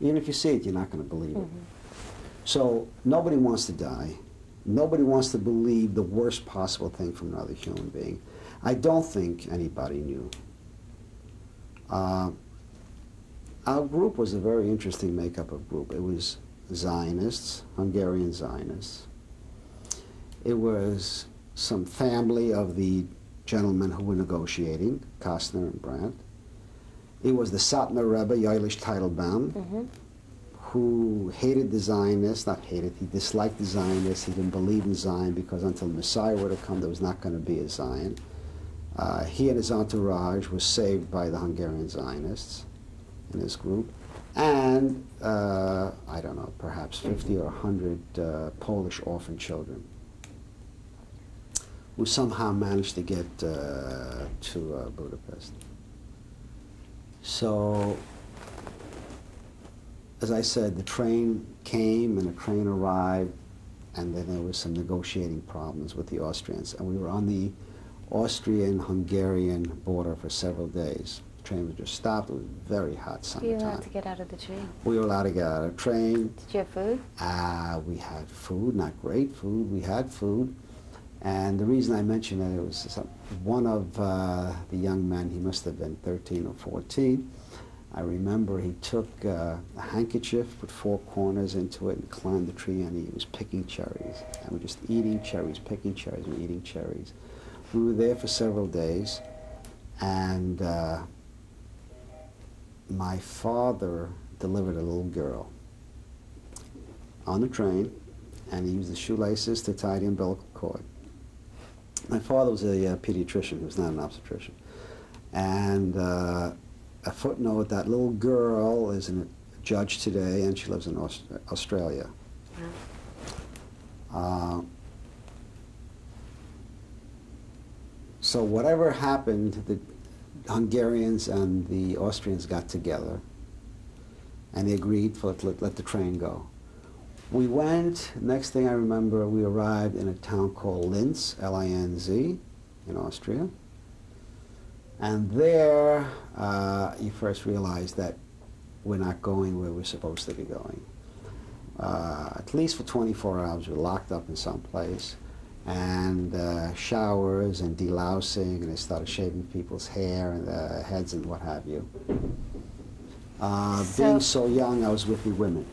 even if you see it, you're not going to believe it. So nobody wants to die. Nobody wants to believe the worst possible thing from another human being. I don't think anybody knew. Uh, our group was a very interesting makeup of group. It was Zionists, Hungarian Zionists. It was some family of the gentlemen who were negotiating, Kasztner and Brand. It was the Satmar Rebbe, Yoelish Teitelbaum, hmm who hated the Zionists, not hated, he disliked the Zionists, he didn't believe in Zion because until the Messiah were to come, there was not going to be a Zion. Uh, he and his entourage were saved by the Hungarian Zionists in this group. And, uh, I don't know, perhaps 50 or 100 uh, Polish orphan children who somehow managed to get uh, to uh, Budapest. So as I said, the train came and the train arrived, and then there was some negotiating problems with the Austrians, and we were on the Austrian-Hungarian border for several days. Train was just stopped. It was very hot Were you allowed to get out of the train? We were allowed to get out of the train. Did you have food? Uh, we had food, not great food. We had food. And the reason I mention that it was some, one of uh, the young men, he must have been 13 or 14. I remember he took uh, a handkerchief, put four corners into it, and climbed the tree, and he was picking cherries. And we're just eating cherries, picking cherries, and eating cherries. We were there for several days, and uh, my father delivered a little girl on the train, and he used the shoelaces to tie the umbilical cord. My father was a uh, pediatrician, he was not an obstetrician. And uh, a footnote, that little girl is a judge today, and she lives in Aus- Australia. Uh, so whatever happened, the Hungarians and the Austrians got together, and they agreed let, let, let the train go. We went, next thing I remember, we arrived in a town called Linz, L-I-N-Z, in Austria. And there, uh, you first realize that we're not going where we're supposed to be going. Uh, at least for 24 hours, we're locked up in some place. And uh, showers and delousing, and they started shaving people's hair and uh, heads and what have you. Uh, So- being so young, I was with the women.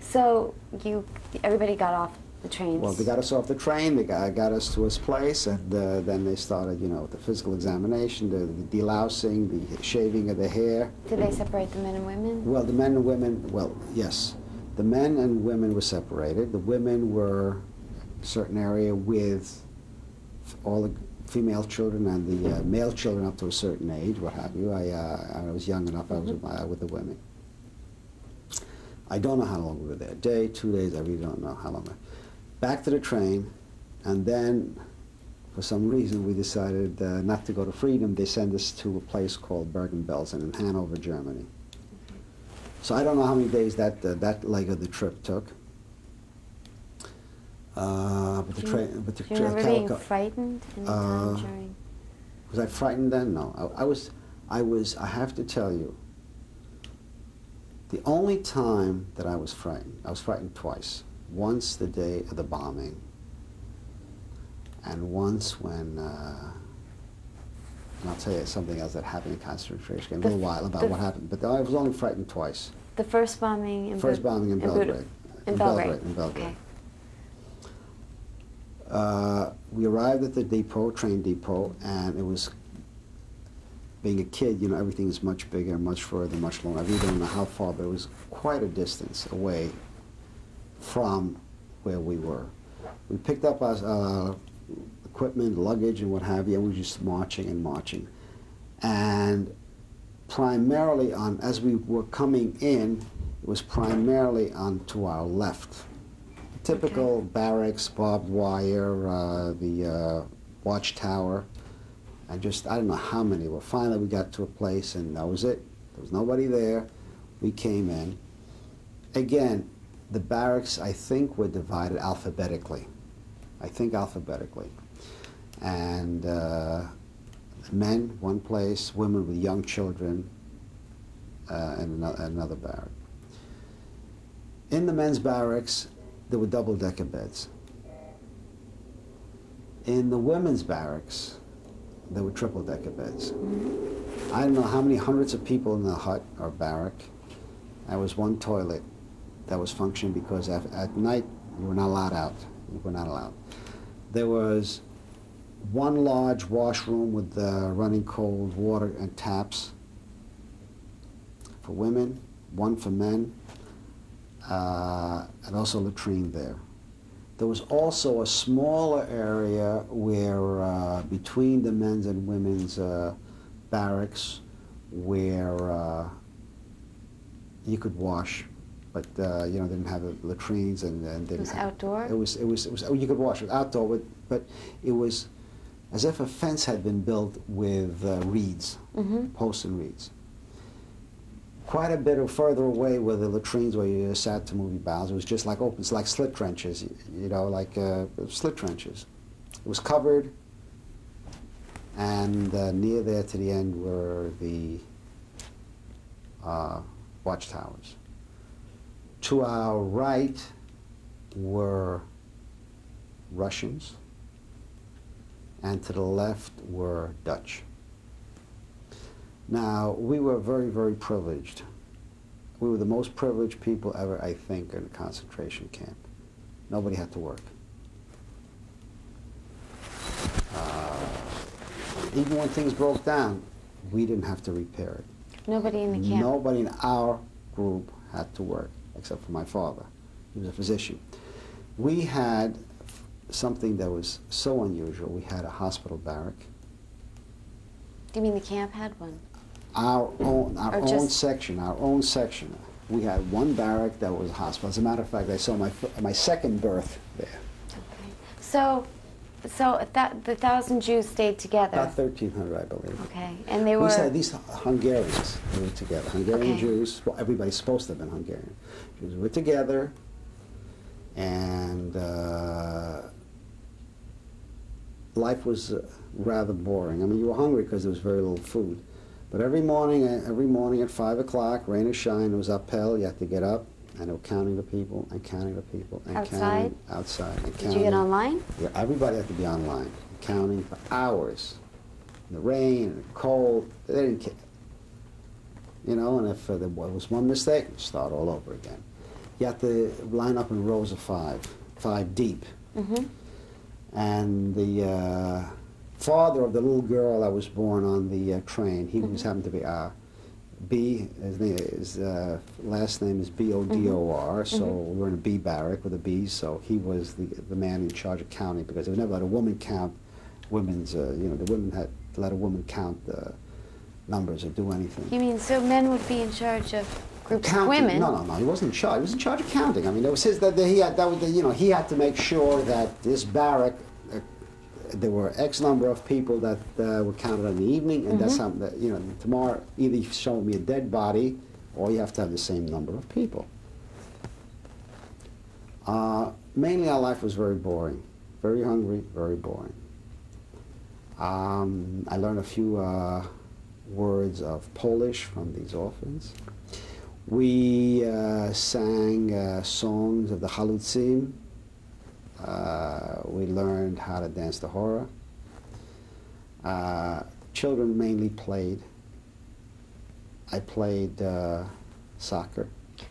So you, everybody got off the trains? Well, they got us off the train, they got, got us to his place, and uh, then they started, you know, the physical examination, the, the delousing, the shaving of the hair. Did they separate the men and women? Well, the men and women, well, yes. The men and women were separated. The women were certain area with all the female children and the uh, male children up to a certain age, what have you. I, uh, I was young enough, I was with, my, with the women. I don't know how long we were there. Day, two days, I really don't know how long. Back to the train, and then for some reason we decided uh, not to go to Freedom. They sent us to a place called Bergen-Belsen in Hanover, Germany. So I don't know how many days that uh, that leg of the trip took. Uh, but the Do train, but the Do you remember being calico- frightened any Uh, time during? was I frightened then? No. I, I was, I was, I have to tell you, the only time that I was frightened, I was frightened twice. Once the day of the bombing, and once when, uh, and I'll tell you something else that happened in concentration camp, a little while about what happened, but I was only frightened twice. The first bombing in First bombing in Buda- Belgrade. In In Belgrade. Belgrade, in Belgrade. Okay. Uh, we arrived at the depot, train depot, and it was, being a kid, you know, everything is much bigger, much further, much longer. I really don't know how far, but it was quite a distance away from where we were. We picked up our uh, equipment, luggage, and what have you, and we were just marching and marching. And primarily on, as we were coming in, it was primarily on to our left. Typical barracks, barbed wire, uh, the uh, watchtower, and just, I don't know how many were. Finally, we got to a place, and that was it. There was nobody there. We came in. Again, the barracks, I think, were divided alphabetically. I think alphabetically. And uh, men, one place, women with young children, uh, in another, another barrack. In the men's barracks, there were double-decker beds. In the women's barracks, there were triple-decker beds. I don't know how many hundreds of people in the hut or barrack. There was one toilet that was functioning because at, at night you were not allowed out. You were not allowed. There was one large washroom with uh, running cold water and taps for women, one for men, uh, and also latrine there. There was also a smaller area where uh, between the men's and women's uh, barracks where uh, you could wash, but uh, you know didn't have latrines and, and didn't It was have, outdoor? It was it was it was oh, you could wash it outdoor, but but it was as if a fence had been built with uh, reeds, Mm-hmm. posts and reeds. Quite a bit of further away were the latrines where you sat to move your bowels. It was just like open, it's like slit trenches, you, you know, like uh, slit trenches. It was covered, and uh, near there to the end were the uh, watchtowers. To our right were Russians, and to the left were Dutch. Now, we were very, very privileged. We were the most privileged people ever, I think, in a concentration camp. Nobody had to work. Uh, even when things broke down, we didn't have to repair it. Nobody in the camp. Nobody in our group had to work, except for my father. He was a physician. We had something that was so unusual. We had a hospital barrack. Do you mean the camp had one? Our own, our Or own section, our own section. We had one barrack that was a hospital. As a matter of fact, I saw my my second birth there. Okay. So, so that the thousand Jews stayed together. About 1,300, I believe. Okay, and they We were. said these Hungarians were together. Hungarian Okay. Jews. Well, everybody's supposed to have been Hungarian. Jews were together, and uh, life was uh, rather boring. I mean, you were hungry because there was very little food. But every morning, uh, every morning at five o'clock, rain or shine, it was uphill. You had to get up, and they were counting the people and counting the people and Outside? counting outside and Did counting. you get online? Yeah, everybody had to be online, counting for hours. In the rain and the cold, they didn't care. You know, and if uh, there was one mistake, start all over again. You had to line up in rows of five. five deep. Mm-hmm. And the uh, father of the little girl that was born on the uh, train, he was happened to be uh, B. His, name, his uh, last name is B O D O R. So we were in a B barrack with a B. So he was the the man in charge of counting because they would never let a woman count women's. Uh, you know, the women had let a woman count the numbers or do anything. You mean so men would be in charge of groups of Counting- women? No, no, no. He wasn't in charge. He was in charge of counting. I mean, it was his that that he had. That was the, you know he had to make sure that this barrack. There were X number of people that uh, were counted in the evening, and that's something that you know. Tomorrow, either you show me a dead body, or you have to have the same number of people. Uh, mainly, our life was very boring, very hungry, very boring. Um, I learned a few uh, words of Polish from these orphans. We uh, sang uh, songs of the Halutzim. Uh, we learned how to dance the hora. Uh, children mainly played. I played uh, soccer.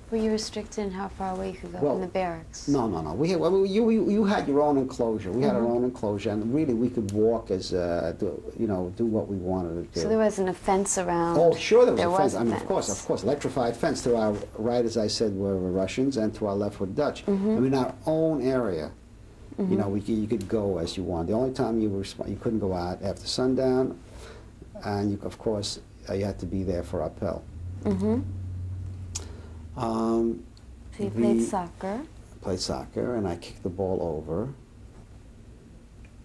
Were you restricted in how far away you could go Well, from the barracks? No, no, no. We had, well, you, you, you had your own enclosure. We had Mm-hmm. our own enclosure, and really we could walk as, uh, do, you know, do what we wanted to do. So there wasn't a fence around? Oh, sure there was There a fence. was I mean, of course, of course. Electrified fence. To our right, as I said, were Russians, and to our left were Dutch. Mm-hmm. I mean, our own area, you know, we, you could go as you want. The only time you were you couldn't go out after sundown, and you, of course, uh, you had to be there for appel. Mm-hmm. Um, So you played soccer. played soccer, and I kicked the ball over,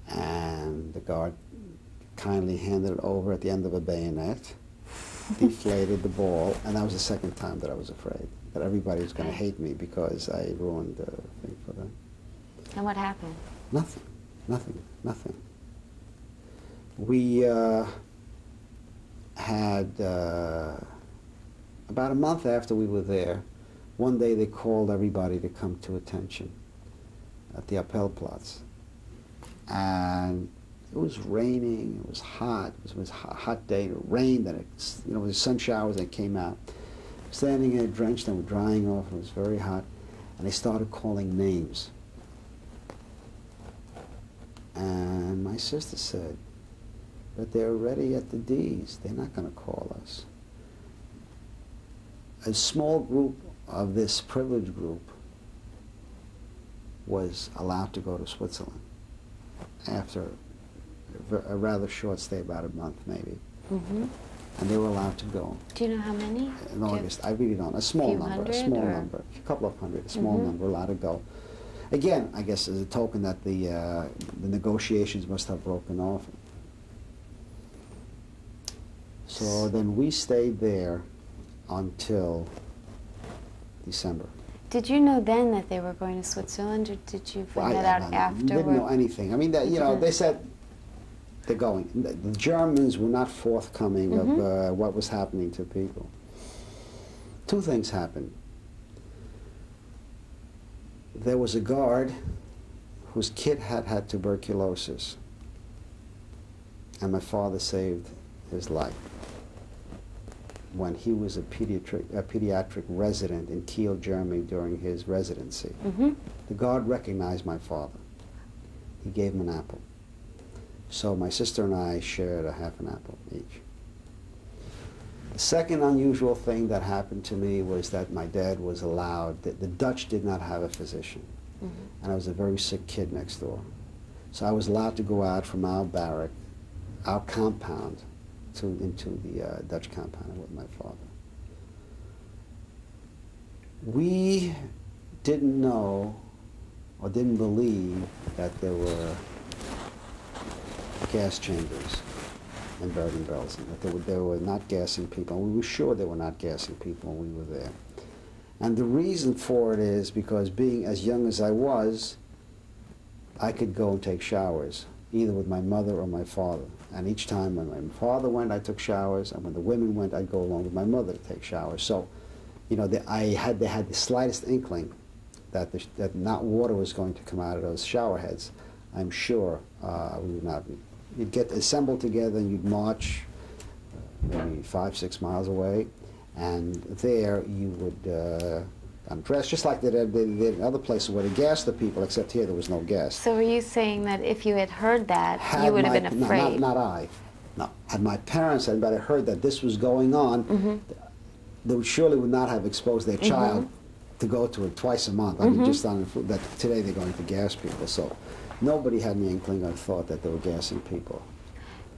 and the guard kindly handed it over at the end of a bayonet, deflated the ball, and that was the second time that I was afraid that everybody was going to hate me because I ruined the thing for them. And what happened? Nothing, nothing, nothing. We uh, had, uh, about a month after we were there, one day they called everybody to come to attention at the Appelplatz. And it was raining, it was hot, it was, it was a hot, day, it rained, and it, you know, it was sun showers that came out. Standing there drenched and drying off, it was very hot, and they started calling names. And my sister said, but they're already at the D's. They're not going to call us. A small group of this privileged group was allowed to go to Switzerland after a rather short stay, about a month maybe. Mm-hmm. And they were allowed to go Do you know how many? in August. I really don't. A small number, a small or- number, a couple of hundred, a small Mhm. number allowed to go. Again, I guess as a token that the uh, the negotiations must have broken off. So then we stayed there until December. Did you know then that they were going to Switzerland, or did you find I- that I- out I afterward? Didn't know anything. I mean, that, you know, they said they're going. The the Germans were not forthcoming Mhm. of uh, what was happening to people. Two things happened. There was a guard whose kid had had tuberculosis, and my father saved his life when he was a pediatric, a pediatric resident in Kiel, Germany during his residency. Mm-hmm. The guard recognized my father. He gave him an apple. So my sister and I shared a half an apple each. The second unusual thing that happened to me was that my dad was allowed, the, the Dutch did not have a physician, Mm-hmm. and I was a very sick kid next door. So I was allowed to go out from our barrack, our compound, to, into the uh, Dutch compound with my father. We didn't know or didn't believe that there were gas chambers in Bergen-Belsen, that they were, they were not gassing people. We were sure they were not gassing people when we were there. And the reason for it is because being as young as I was, I could go and take showers, either with my mother or my father. And each time when my father went, I took showers, and when the women went, I'd go along with my mother to take showers. So, you know, the, I had, they had the slightest inkling that, the, that not water was going to come out of those shower heads. I'm sure uh, we would not. You'd get assembled together and you'd march maybe five, six miles away, and there you would uh, undressed, just like they did, they did in other places where they gassed the people, except here there was no gas. So are you saying that if you had heard that, Had you would have my- been no, afraid? Not, not I. No. Had my parents better heard that this was going on, Mm-hmm. they would surely would not have exposed their child to go to it twice a month. I mean, Mm-hmm. just on that today they're going to gas people. So nobody had any inkling or thought that they were gassing people.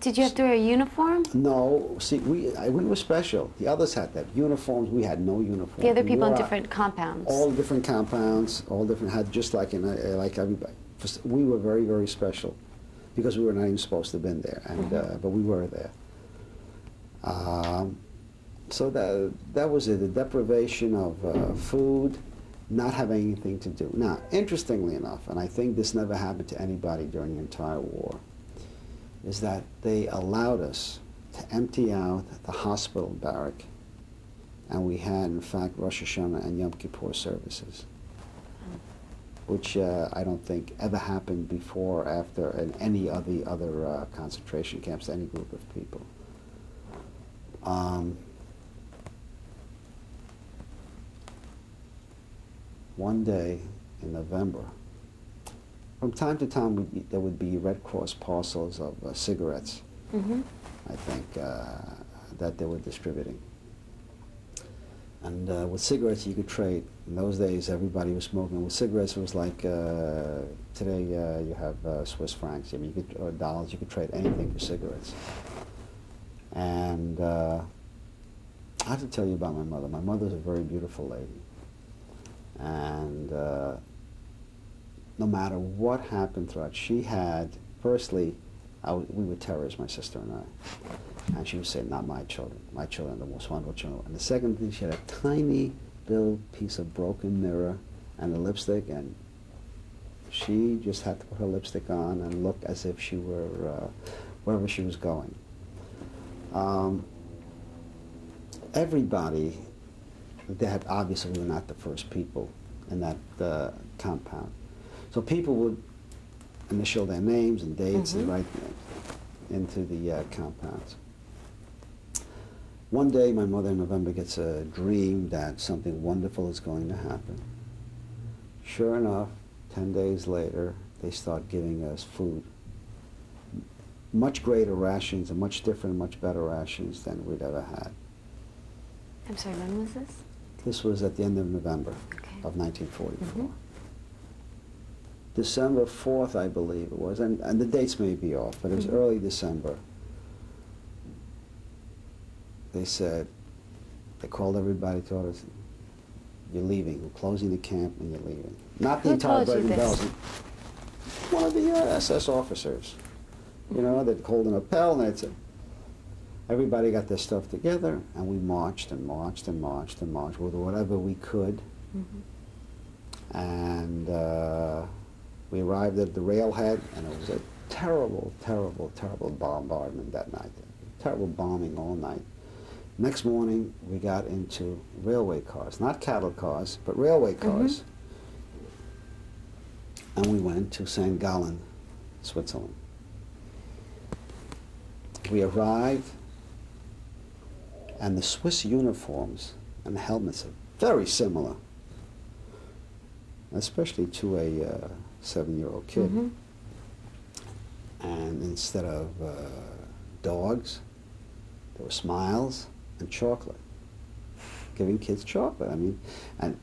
Did you have to wear a uniform? No, see, we I, we were special. The others had that uniforms. We had no uniform. The other people in different compounds. all different compounds, all different had just like in uh, like everybody. We were very very special because we were not even supposed to have been there, and Mm-hmm. uh, but we were there. Um, so that that was it. The deprivation of uh, food, not having anything to do. Now, interestingly enough, and I think this never happened to anybody during the entire war, is that they allowed us to empty out the hospital barrack, and we had, in fact, Rosh Hashanah and Yom Kippur services, which uh, I don't think ever happened before or after in any of the other uh, concentration camps, any group of people. Um, one day in November, from time to time, we, there would be Red Cross parcels of uh, cigarettes, hmm I think, uh, that they were distributing. And uh, with cigarettes, you could trade. In those days, everybody was smoking. With cigarettes, it was like uh, today uh, you have uh, Swiss francs. I mean, you could, or dollars. You could trade anything for cigarettes. And uh, I have to tell you about my mother. My mother's a very beautiful lady. And uh, no matter what happened throughout, she had, firstly, we were terrorists, my sister and I. And she would say, not my children. My children are the most wonderful children. And the second thing, she had a tiny little piece of broken mirror and a lipstick, and she just had to put her lipstick on and look as if she were uh, wherever she was going. Um, everybody, they had, obviously were not the first people in that uh, compound. So people would initial their names and dates and Mhm. write them into the uh, compounds. One day, my mother in November gets a dream that something wonderful is going to happen. Sure enough, 10 days later, they start giving us food. Much greater rations and much different, much better rations than we'd ever had. I'm sorry, when was this? This was at the end of November Okay. of 1944. Mhm. December 4th, I believe it was, and, and the dates may be off, but it was Mhm. early December. They said, they called everybody, told us, you're leaving, we're closing the camp and you're leaving. Not the Who entire you Bergen-Belsen. One of the uh, SS officers, you know, that called an appel and they said, everybody got their stuff together and we marched and marched and marched and marched with whatever we could Mhm. and uh, we arrived at the railhead, and it was a terrible, terrible, terrible bombardment that night. Terrible bombing all night. Next morning, we got into railway cars, not cattle cars, but railway cars. And we went to St. Gallen, Switzerland. We arrived, and the Swiss uniforms and the helmets are very similar especially to a uh, seven-year-old kid. Mhm. And instead of uh, dogs, there were smiles and chocolate. Giving kids chocolate. I mean, and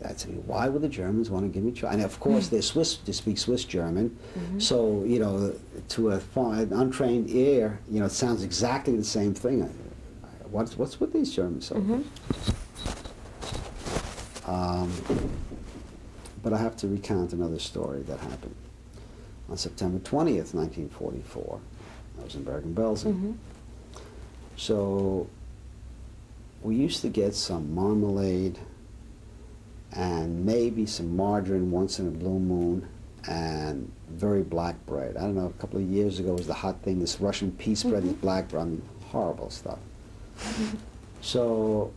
that's I mean, why would the Germans want to give me chocolate? And of course, they're Swiss. They speak Swiss German, Mhm. so you know, to a fine, untrained ear, you know, it sounds exactly the same thing. What's what's with these German soldiers? Mhm. Um, but I have to recount another story that happened. On September 20th, 1944, I was in Bergen-Belsen. Mhm. So we used to get some marmalade and maybe some margarine once in a blue moon and very black bread. I don't know, a couple of years ago was the hot thing, this Russian peace bread, this Mhm. black bread, I mean, horrible stuff. So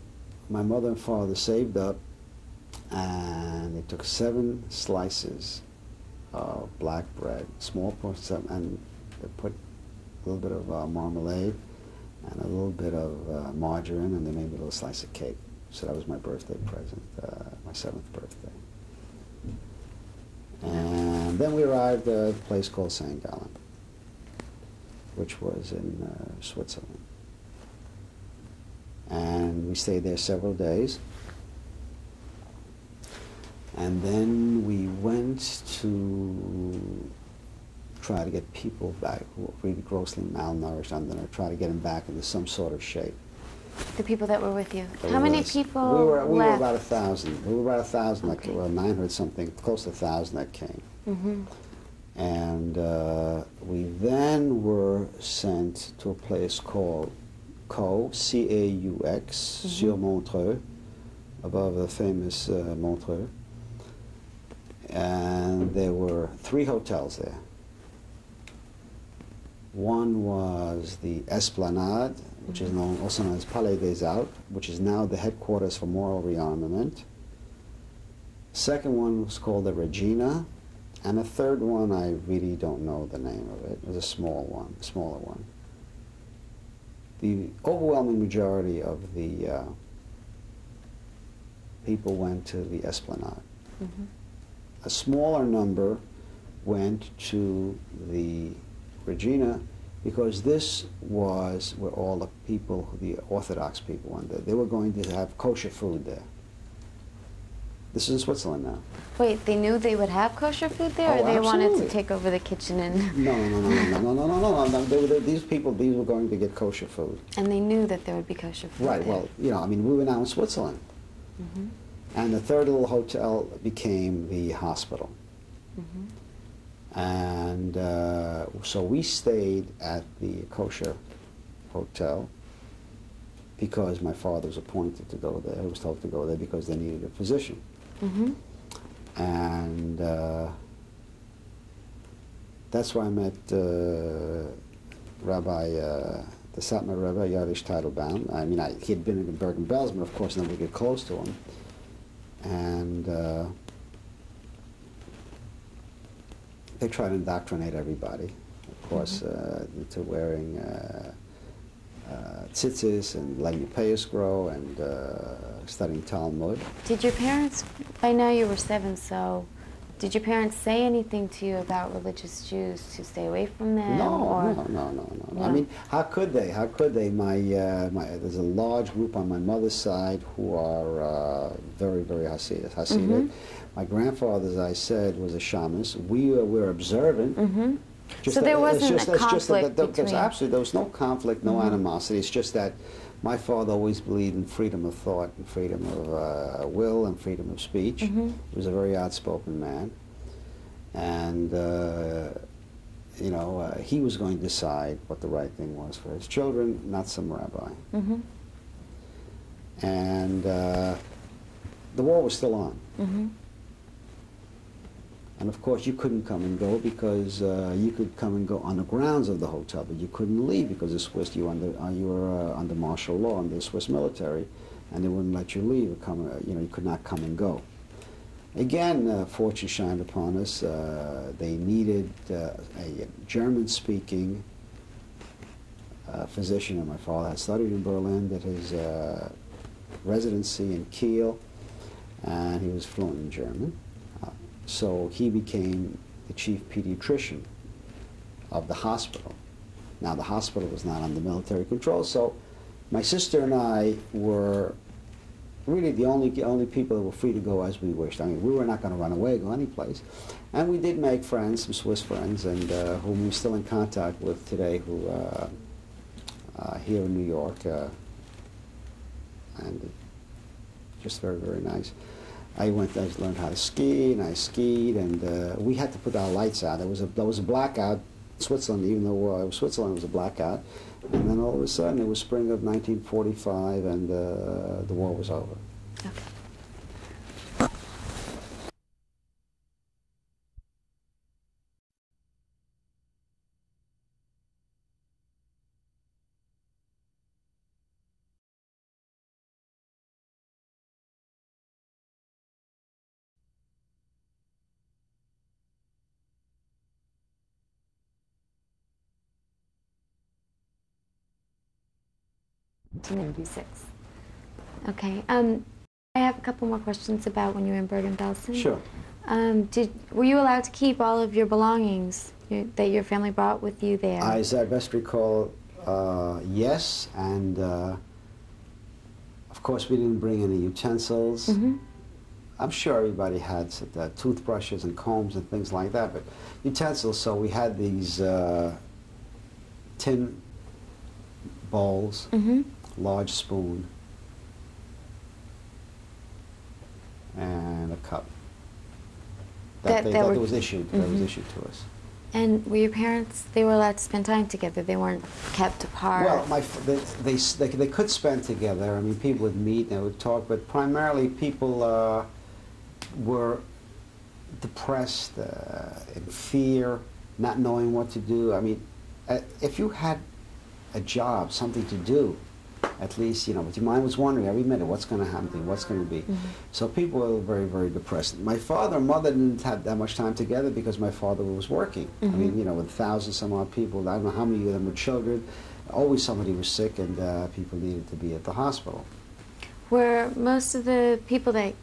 my mother and father saved up and they took seven slices of black bread, small portions, and they put a little bit of uh, marmalade and a little bit of uh, margarine, and they made me a little slice of cake. So that was my birthday present, uh, my seventh birthday. And then we arrived at a place called St. Gallen, which was in uh, Switzerland. And we stayed there several days. And then we went to try to get people back who were really grossly malnourished and then try to get them back into some sort of shape. The people that were with you. How many us. people We were, we were about a thousand. We were about a thousand, like well, 900 something, close to a thousand that came. Mm -hmm. And uh, we then were sent to a place called Caux, C-A-U-X, sur Montreux, above the famous uh, Montreux. And there were three hotels there. One was the Esplanade, which is known, also known as Palais des Alpes, which is now the headquarters for moral rearmament. Second one was called the Regina, and the third one I really don't know the name of it. It was a small one, a smaller one. The overwhelming majority of the uh, people went to the Esplanade. hmm A smaller number went to the Regina because this was where all the people, the Orthodox people went there. They were going to have kosher food there. This is in Switzerland now. Wait, they knew they would have kosher food there, Oh, or they wanted to take over the kitchen and No, no, no, no, no, no, no, no, no. They were, they, these people, these were going to get kosher food. and they knew that there would be kosher food Right. there. Well, you know, I mean, we were now in Switzerland, hmm and the third little hotel became the hospital. hmm And uh, so we stayed at the kosher hotel because my father was appointed to go there. He was told to go there because they needed a physician. Hmm And uh, that's where I met uh, Rabbi, uh, the Satmar Rebbe, Yoelish Teitelbaum. I mean, I, he had been in Bergen-Belsen, of course nobody could get close to him. And uh, they try to indoctrinate everybody, of course, uh, into wearing uh, uh, tzitzis and letting your payas grow and uh, studying Talmud. Did your parents, by now you were seven, so did your parents say anything to you about religious Jews to stay away from them? No, no, no, no, no, I mean, how could they? How could they? My, uh, my, there's a large group on my mother's side who are uh, very, very Hasidic. Hasidic. Mhm. My grandfather, as I said, was a shamus. We uh, were observant. hmm Just So there wasn't just, a it's just that- conflict between- absolutely there was no conflict, no Mhm. animosity. It's just that my father always believed in freedom of thought and freedom of uh, will and freedom of speech. Mhm. He was a very outspoken man, and uh, you know uh, he was going to decide what the right thing was for his children, not some rabbi. hmm And uh, the war was still on. hmm And of course, you couldn't come and go because uh, you could come and go on the grounds of the hotel, but you couldn't leave because the Swiss you under uh, you were uh, under martial law under the Swiss military, and they wouldn't let you leave. Come, uh, you know, you could not come and go. Again, uh, fortune shined upon us. Uh, they needed a German-speaking physician, and my father had studied in Berlin, did his residency in Kiel, and he was fluent in German. So he became the chief pediatrician of the hospital. Now, the hospital was not under military control, so my sister and I were really the only only people that were free to go as we wished. I mean, we were not going to run away, go anyplace. And we did make friends, some Swiss friends, and uh, whom we're still in contact with today, who uh, uh, here in New York, uh, and just very, very nice. I went, I learned how to ski, and I skied, and uh, we had to put our lights out. There was a, there was a blackout. Switzerland, even though uh, Switzerland was a blackout, and then all of a sudden it was spring of 1945, and uh, the war was over. Okay. Nineteen ninety-six. Okay. Um, I have a couple more questions about when you were in Bergen-Belsen. Sure. Um, did were you allowed to keep all of your belongings your, that your family brought with you there? As I best recall, uh, yes, and uh, of course we didn't bring any utensils. hmm I'm sure everybody had uh, toothbrushes and combs and things like that, but utensils. So we had these uh, tin bowls, hmm large spoon, and a cup. That- they, that that was issued. That was issued to us. And were your parents? They were allowed to spend time together. They weren't kept apart. Well, my, they, they, they, they could spend together. I mean, people would meet and they would talk, but primarily people uh, were depressed, uh, in fear, not knowing what to do. I mean, uh, if you had a job, something to do, at least, you know, but your mind was wondering every minute, what's going to happen to you, what's going to be. Mhm. So people were very, very depressed. My father and mother didn't have that much time together because my father was working. I mean, Mhm. you know, with thousands some odd people, I don't know how many of them were children. Always somebody was sick and uh, people needed to be at the hospital. Were most of the people that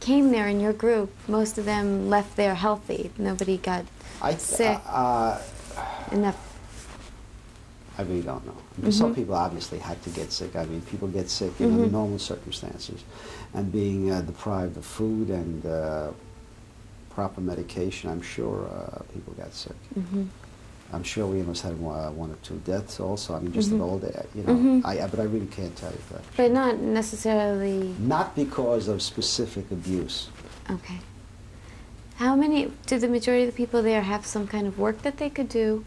came there in your group, most of them left there healthy? Nobody got I, Sick. Uh, enough. I really don't know. I mean, Some Mhm. people obviously had to get sick. I mean, people get sick in under Mhm. normal circumstances. And being uh, deprived of food and uh, proper medication, I'm sure uh, people got sick. hmm I'm sure we almost had one, uh, one or two deaths also. I mean, just of old, uh, you know. I, I, but I really can't tell you that. But not necessarily. Not because of specific abuse. Okay. How many? Did the majority of the people there have some kind of work that they could do?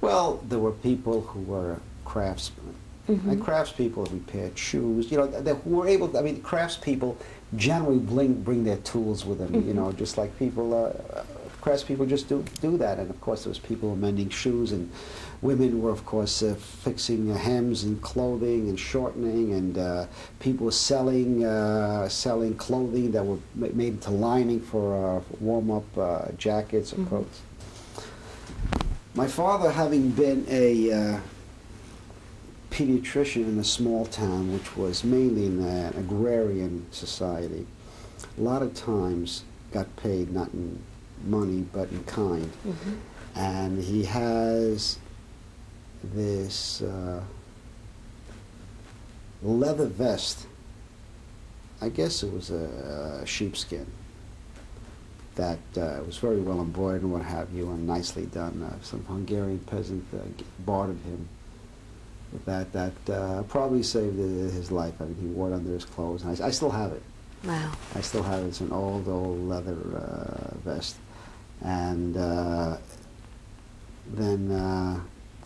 Well, there were people who were craftsmen. Mhm. And craftspeople repaired shoes. You know, they were able. I mean, craftspeople generally bring bring their tools with them. You Mhm. know, just like people. Uh, uh, craftspeople just do do that. And of course, there was people mending shoes, and women were, of course, uh, fixing uh, hems and clothing and shortening, and uh, people were selling uh, selling clothing that were made into lining for uh, warm up uh, jackets or Mhm. coats. My father, having been a uh, pediatrician in a small town, which was mainly in an agrarian society, a lot of times got paid not in money but in kind. hmm And he has this uh, leather vest. I guess it was a, a sheepskin that uh, was very well embroidered and what have you, and nicely done. Uh, some Hungarian peasant uh, bartered him with that. That uh, probably saved his life. I mean, he wore it under his clothes, and I, I still have it. Wow. I still have it. It's an old, old leather uh, vest. And uh, then uh,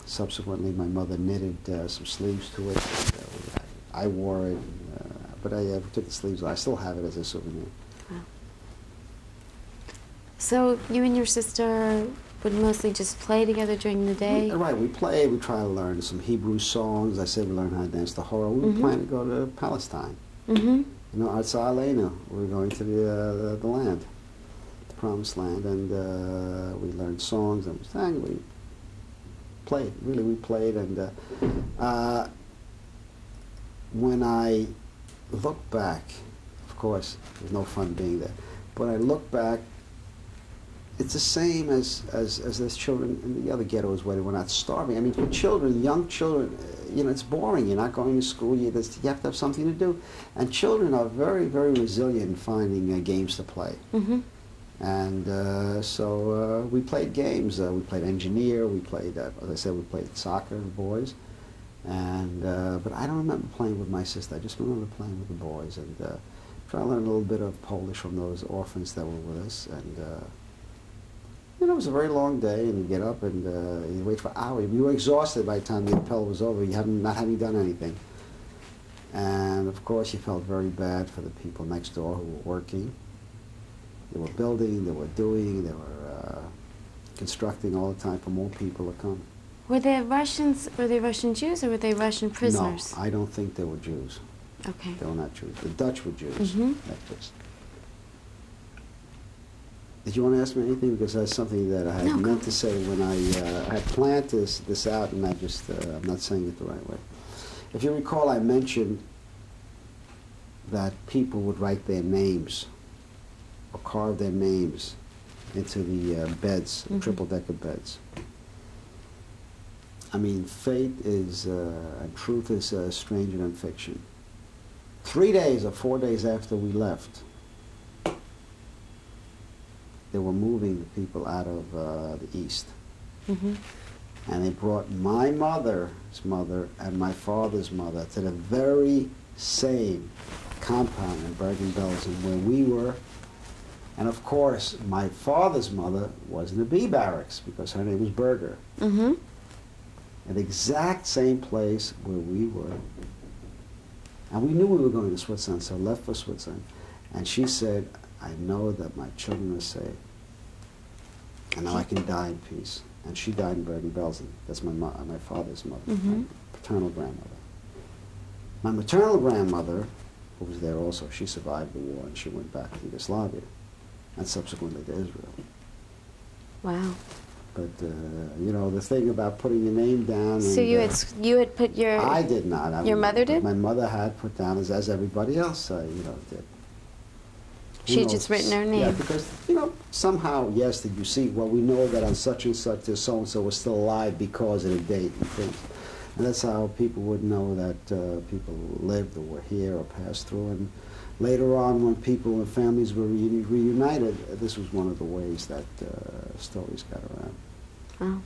subsequently, my mother knitted uh, some sleeves to it. Uh, I, wore it, uh, but I uh, took the sleeves. I still have it as a souvenir. So you and your sister would mostly just play together during the day? Right, we play. We try to learn some Hebrew songs. I said we learned how to dance the hora. We were planning to go to Palestine. Mm-hmm. You know, Artza Alinu. We were going to the, uh, the, the land, the promised land, and uh, we learned songs and we sang. We played. Really, we played. And uh, uh, when I look back, of course, there's no fun being there. But I look back, it's the same as, as, as those children in the other ghettos where they were not starving. I mean, for children, young children, you know, it's boring. You're not going to school. You, there's- you have to have something to do. And children are very, very resilient in finding uh, games to play. Mm-hmm. And uh, so uh, we played games. Uh, we played engineer. We played, uh, as I said, we played soccer, the boys. And uh, but I don't remember playing with my sister. I just remember playing with the boys and uh, trying to learn a little bit of Polish from those orphans that were with us. And uh, you know, it was a very long day, and you get up and uh, you wait for hours. You were exhausted by the time the appel was over. You hadn't not having done anything. And of course, you felt very bad for the people next door who were working. They were building, they were doing, they were uh, constructing all the time for more people to come. Were they Russians? Were they Russian Jews or were they Russian prisoners? No, I don't think they were Jews. Okay. They were not Jews. The Dutch were Jews. Like this. Did you want to ask me anything? Because that's something that I had No, meant to say when I, uh, I had planned this, this out, and I just, uh, I'm not saying it the right way. If you recall, I mentioned that people would write their names or carve their names into the uh, beds, Mhm. triple decker beds. I mean, fate is, uh, and truth is uh, stranger than fiction. Three days or four days after we left, they were moving the people out of uh, the east. Mhm. And they brought my mother's mother and my father's mother to the very same compound in Bergen-Belsen where we were. And of course, my father's mother was in the B barracks because her name was Berger. Mhm. At the exact same place where we were. And we knew we were going to Switzerland, so left for Switzerland. And she said, I know that my children are safe. And now I can die in peace. And she died in Bergen-Belsen. That's my, mo- my father's mother, my Mhm. paternal grandmother. My maternal grandmother, who was there also, she survived the war and she went back to Yugoslavia and subsequently to Israel. Wow. But, uh, you know, the thing about putting your name down. So and, you uh, had s- you had put your I did not. I Your mean, mother did? My mother had put down as, as everybody else, uh, you know, did. She just written her name. Yeah, because you know somehow, yes, did you see? Well, we know that on such and such, this so and so was still alive because of the date and things, and that's how people would know that uh, people lived or were here or passed through. And later on, when people and families were reuni- reunited, this was one of the ways that uh, stories got around. Oh.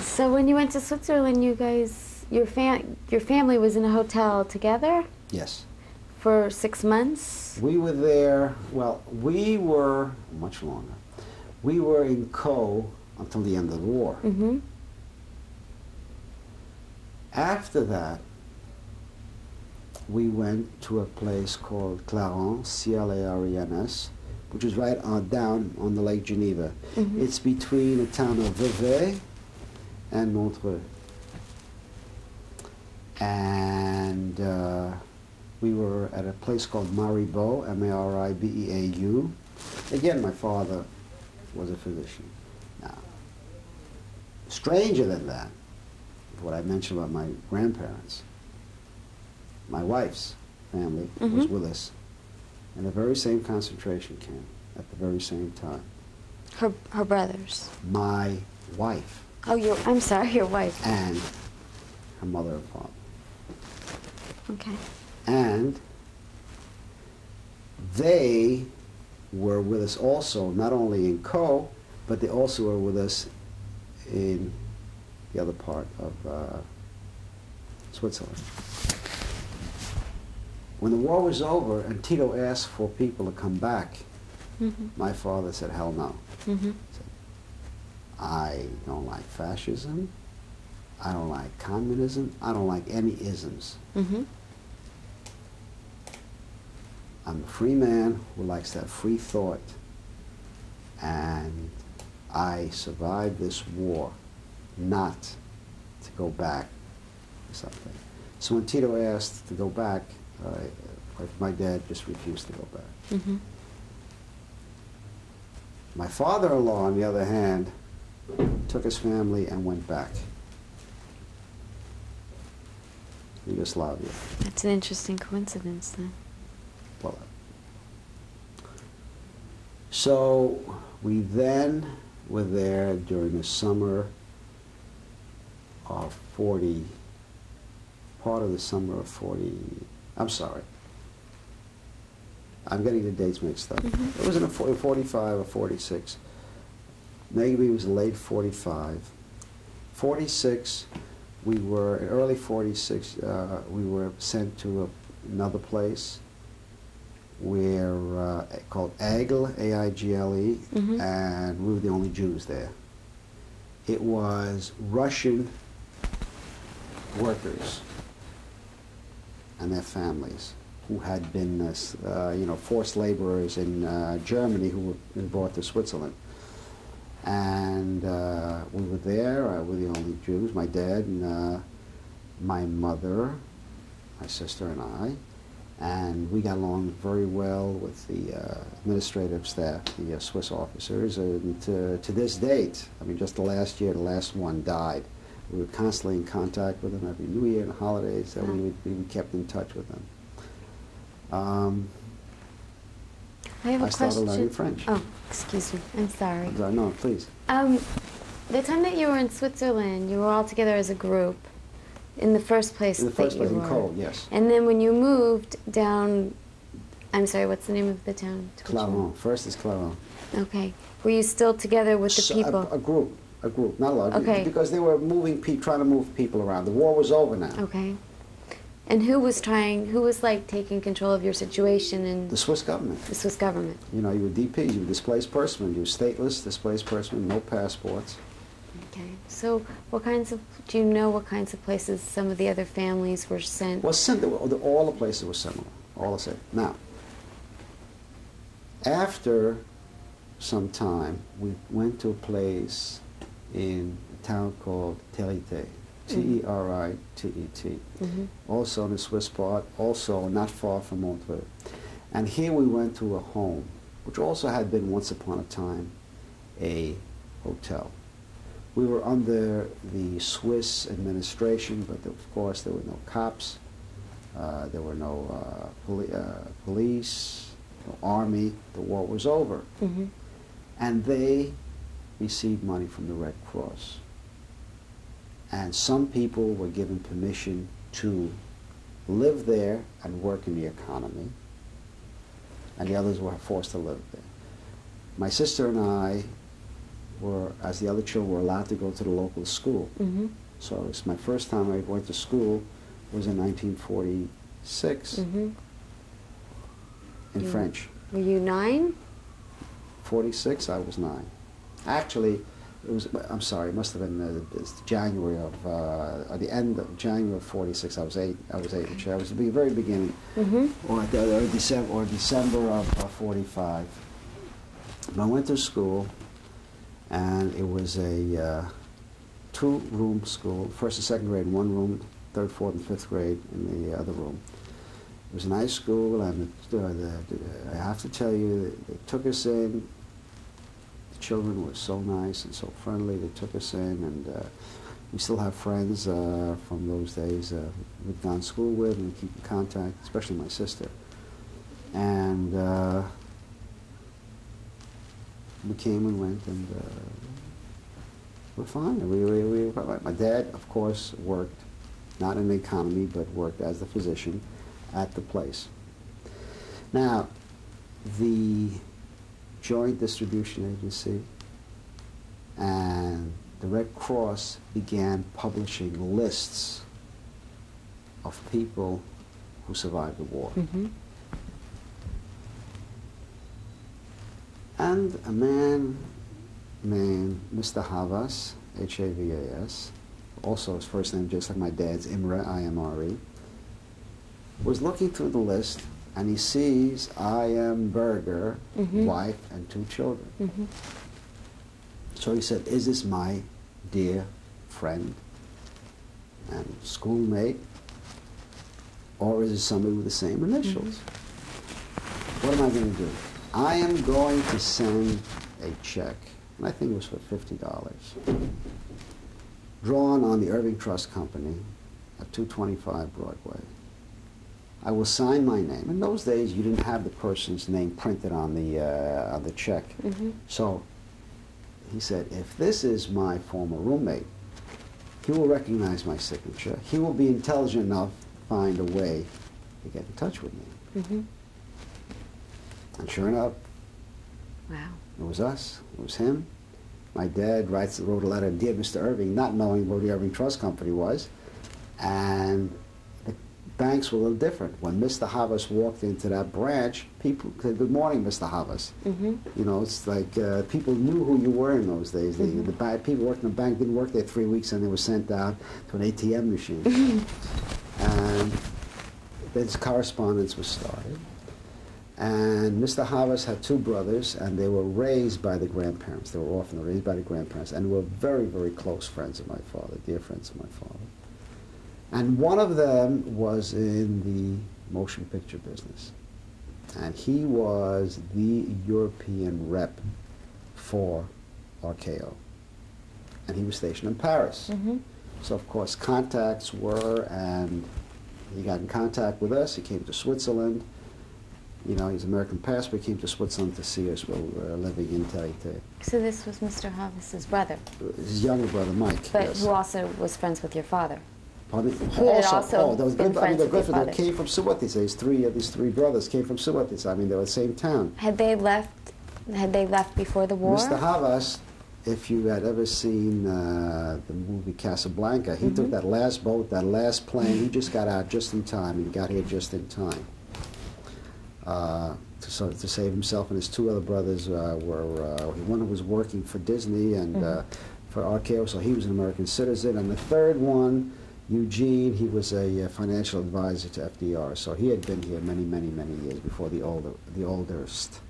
So when you went to Switzerland, you guys, your fam, your family was in a hotel together Yes. For six months. We were there, well, we were much longer. We were in Caux until the end of the war. Mm-hmm. After that, we went to a place called Clarens, C-L-A-R-E-N-S, which is right on down on the Lake Geneva. Mhm. It's between the town of Vevey and Montreux. And uh, we were at a place called Maribeau, M-A-R-I-B-E-A-U. Again, my father was a physician. Now, stranger than that, what I mentioned about my grandparents, my wife's family was Mhm. with us in the very same concentration camp at the very same time. Her her brothers. My wife Oh, your I'm sorry, your wife. and her mother and father. Okay. And they were with us also, not only in Caux, but they also were with us in the other part of uh, Switzerland. When the war was over and Tito asked for people to come back, Mm-hmm. my father said, hell no. Mm-hmm. I don't like fascism. I don't like communism. I don't like any isms. Mm-hmm. I'm a free man who likes to have free thought. And I survived this war not to go back to something. So when Tito asked to go back, uh, my dad just refused to go back. Mm-hmm. My father-in-law, on the other hand, took his family and went back. Yugoslavia. That's an interesting coincidence then. So we then were there during the summer of 40, part of the summer of 40, I'm sorry. I'm getting the dates mixed up. Mhm. It was in a 40, 45 or 46. Maybe it was late 45. 46, we were, early 46, uh, we were sent to a, another place where uh, called Aigle, A-I-G-L-E, Mhm. and we were the only Jews there. It was Russian workers and their families who had been, uh, uh, you know, forced laborers in uh, Germany who were brought to Switzerland. And uh, we were there. Uh, we were the only Jews. My dad and uh, my mother, my sister and I, and we got along very well with the uh, administrative staff, the uh, Swiss officers, and to, to this date, I mean, just the last year, the last one died. We were constantly in contact with them every New Year and holidays. That we, we kept in touch with them. Um, I have a I started question. learning French. Oh, excuse me. I'm sorry. No, please. Um, the time that you were in Switzerland, you were all together as a group. In the first place In the first place, in were. Caux, yes. And then when you moved down, I'm sorry, what's the name of the town? to. First is Claremont. moved? Okay. Were you still together with the So, a- people? A, group, a group, not a lot. Okay. Because they were moving, pe- trying to move people around. The war was over now. okay. And who was trying? Who was like taking control of your situation And The Swiss government. the Swiss government? You know, you were DPs, you were displaced person, you were stateless, displaced person, no passports. Okay. So, what kinds of? Do you know what kinds of places some of the other families were sent? Well, similar, all the places were similar, all the same. Now, after some time, we went to a place in a town called Territet, T-E-R-I-T-E-T, Mhm. also in the Swiss part, also not far from Montreux. And here we went to a home, which also had been once upon a time a hotel. We were under the Swiss administration, but of course there were no cops, uh, there were no uh, poli- uh, police, no army. The war was over. Mhm. And they received money from the Red Cross. And some people were given permission to live there and work in the economy, and the others were forced to live there. My sister and I were, as the other children, were allowed to go to the local school. Mhm. So it's my first time I went to school was in 1946 Mhm. in You- French. Were you nine? 46, I was nine. Actually, it was, I'm sorry, it must have been uh, it's January of, uh, at the end of January of 46, I was eight, I was eight, which I was at the very beginning, Mhm. or, the, or, December, or December of uh, 45. And I went to school, and it was a uh, two-room school, first and second grade in one room, third, fourth, and fifth grade in the other room. It was a nice school, and I have to tell you, they, they took us in. The children were so nice and so friendly. They took us in, and uh, we still have friends uh, from those days uh, we've gone to school with, and we keep in contact, especially my sister. And uh, we came and went, and uh, we're fine. We, we, we, my dad, of course, worked not in the economy, but worked as the physician at the place. Now, the Joint Distribution Agency and the Red Cross began publishing lists of people who survived the war. Mhm. And a man named Mr. Havas, H-A-V-A-S, also his first name just like my dad's, Imre, I-M-R-E, was looking through the list and he sees I am Berger, Mhm. wife, and two children. Mhm. So he said, is this my dear friend and schoolmate, or is it somebody with the same initials? What am I going to do? I am going to send a check, and I think it was for $50, drawn on the Irving Trust Company at 225 Broadway. I will sign my name. In those days, you didn't have the person's name printed on the, uh, on the check. Mhm. So he said, if this is my former roommate, he will recognize my signature. He will be intelligent enough to find a way to get in touch with me. Mhm. And sure enough, Wow. it was us. It was him. My dad writes, wrote a letter, Dear Mr. Irving, not knowing what the Irving Trust Company was. And the banks were a little different. When Mr. Havas walked into that branch, people said, Good morning, Mr. Havas. Mhm. You know, it's like uh, people knew who you were in those days. The, Mhm. the people working in the bank didn't work there three weeks and they were sent out to an ATM machine. and this correspondence was started. And Mr. Havas had two brothers, and they were raised by the grandparents. They were orphaned, raised by the grandparents, and were very, very close friends of my father, dear friends of my father. And one of them was in the motion picture business. And he was the European rep for RKO. And he was stationed in Paris. Mhm. So, of course, contacts were, and he got in contact with us. He came to Switzerland. You know, he's American passport. He came to Switzerland to see us while we were living in Tahiti. So this was Mr. Havas's brother, His younger brother, Mike. but yes. who also was friends with your father. Pardon me? Who had also oh, there was good, I mean, they're good for came from Suwatis. These three, uh, these three brothers came from Suwatis. I mean, they were the same town. Had they left? Had they left before the war? Mr. Havas, if you had ever seen uh, the movie Casablanca, he Mm-hmm. took that last boat, that last plane. He just got out just in time. He got here just in time. Uh, to, so, to save himself and his two other brothers uh, were uh, one was working for Disney and uh, Mm-hmm. for RKO, so he was an American citizen. And the third one, Eugene, he was a uh, financial advisor to FDR, so he had been here many, many, many years before the older, the oldest.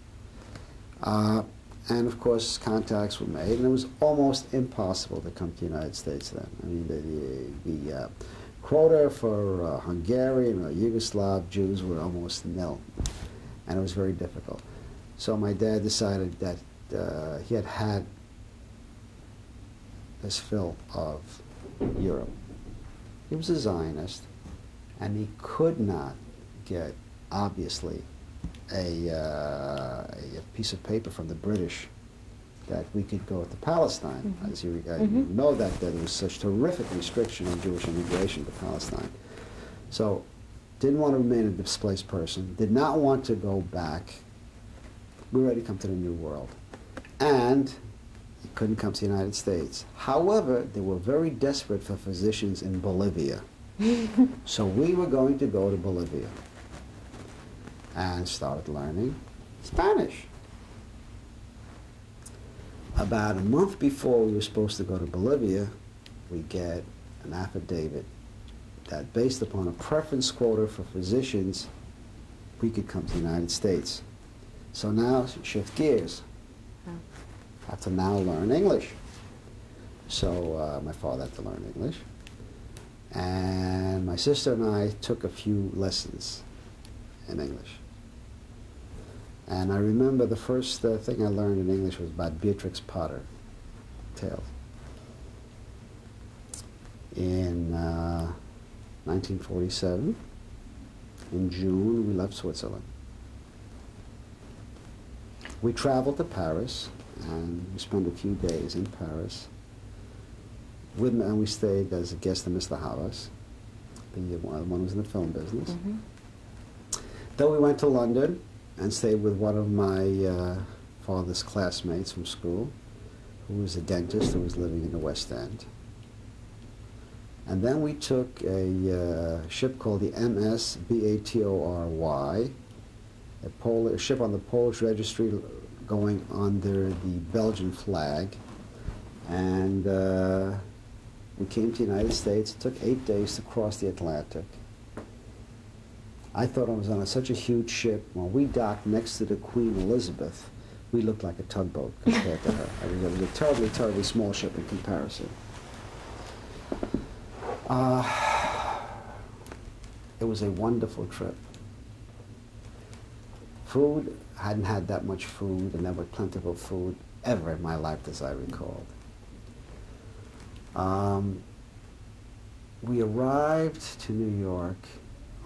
Uh, and of course, contacts were made, and it was almost impossible to come to the United States then. I mean, the, the, the uh, quota for uh, Hungarian or Yugoslav Jews were almost nil, and it was very difficult. So my dad decided that uh, he had had his fill of Europe. He was a Zionist, and he could not get, obviously, a, uh, a piece of paper from the British that we could go to Palestine. Mhm. As you, uh, Mhm. you know that, that there was such terrific restriction on Jewish immigration to Palestine. So, didn't want to remain a displaced person, did not want to go back. We were ready to come to the New World. And he couldn't come to the United States. However, they were very desperate for physicians in Bolivia. so we were going to go to Bolivia and started learning Spanish. About a month before we were supposed to go to Bolivia, we get an affidavit that based upon a preference quota for physicians, we could come to the United States. So now shift gears. Oh. Have to now learn English. So uh, my father had to learn English. And my sister and I took a few lessons in English. And I remember the first uh, thing I learned in English was about Beatrix Potter tales. In uh, 1947, in June, we left Switzerland. We traveled to Paris, and we spent a few days in Paris. With, and we stayed as a guest of Mr. Havas, the one one who was in the film business. Mhm. Then we went to London and stayed with one of my uh, father's classmates from school, who was a dentist who was living in the West End. And then we took a uh, ship called the MS B-A-T-O-R-Y, a, Pol- a ship on the Polish registry going under the Belgian flag. And uh, we came to the United States. It took eight days to cross the Atlantic. I thought I was on a, such a huge ship. When we docked next to the Queen Elizabeth, we looked like a tugboat compared to her. I mean, it was a terribly, terribly small ship in comparison. Uh, it was a wonderful trip. Food, I hadn't had that much food and never plentiful food ever in my life as I recalled. Um, we arrived to New York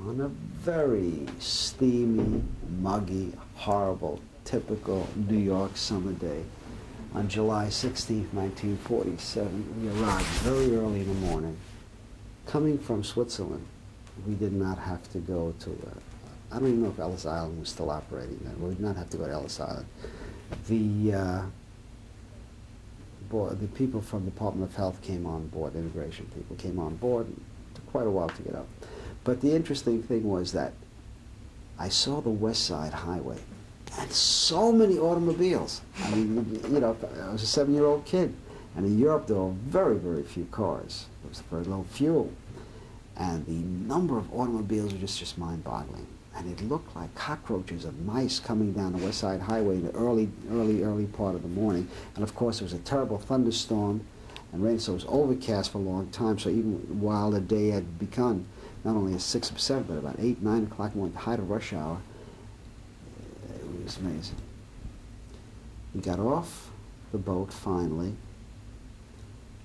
on a very steamy, muggy, horrible, typical New York summer day. On July 16, 1947, we arrived very early in the morning. Coming from Switzerland, we did not have to go to, uh, I don't even know if Ellis Island was still operating then. We did not have to go to Ellis Island. The, uh, board, the people from the Department of Health came on board, immigration people came on board. It took quite a while to get up. But the interesting thing was that I saw the West Side Highway and so many automobiles. I mean, you know, I was a seven-year-old kid, and in Europe there were very, very few cars. There was very low fuel, and the number of automobiles was just, just mind-boggling. And it looked like cockroaches of mice coming down the West Side Highway in the early, early, early part of the morning. And of course, there was a terrible thunderstorm and rain, so it was overcast for a long time. So even while the day had begun, not only at six or seven, but about eight, nine o'clock, in the height of rush hour, it was amazing. We got off the boat finally,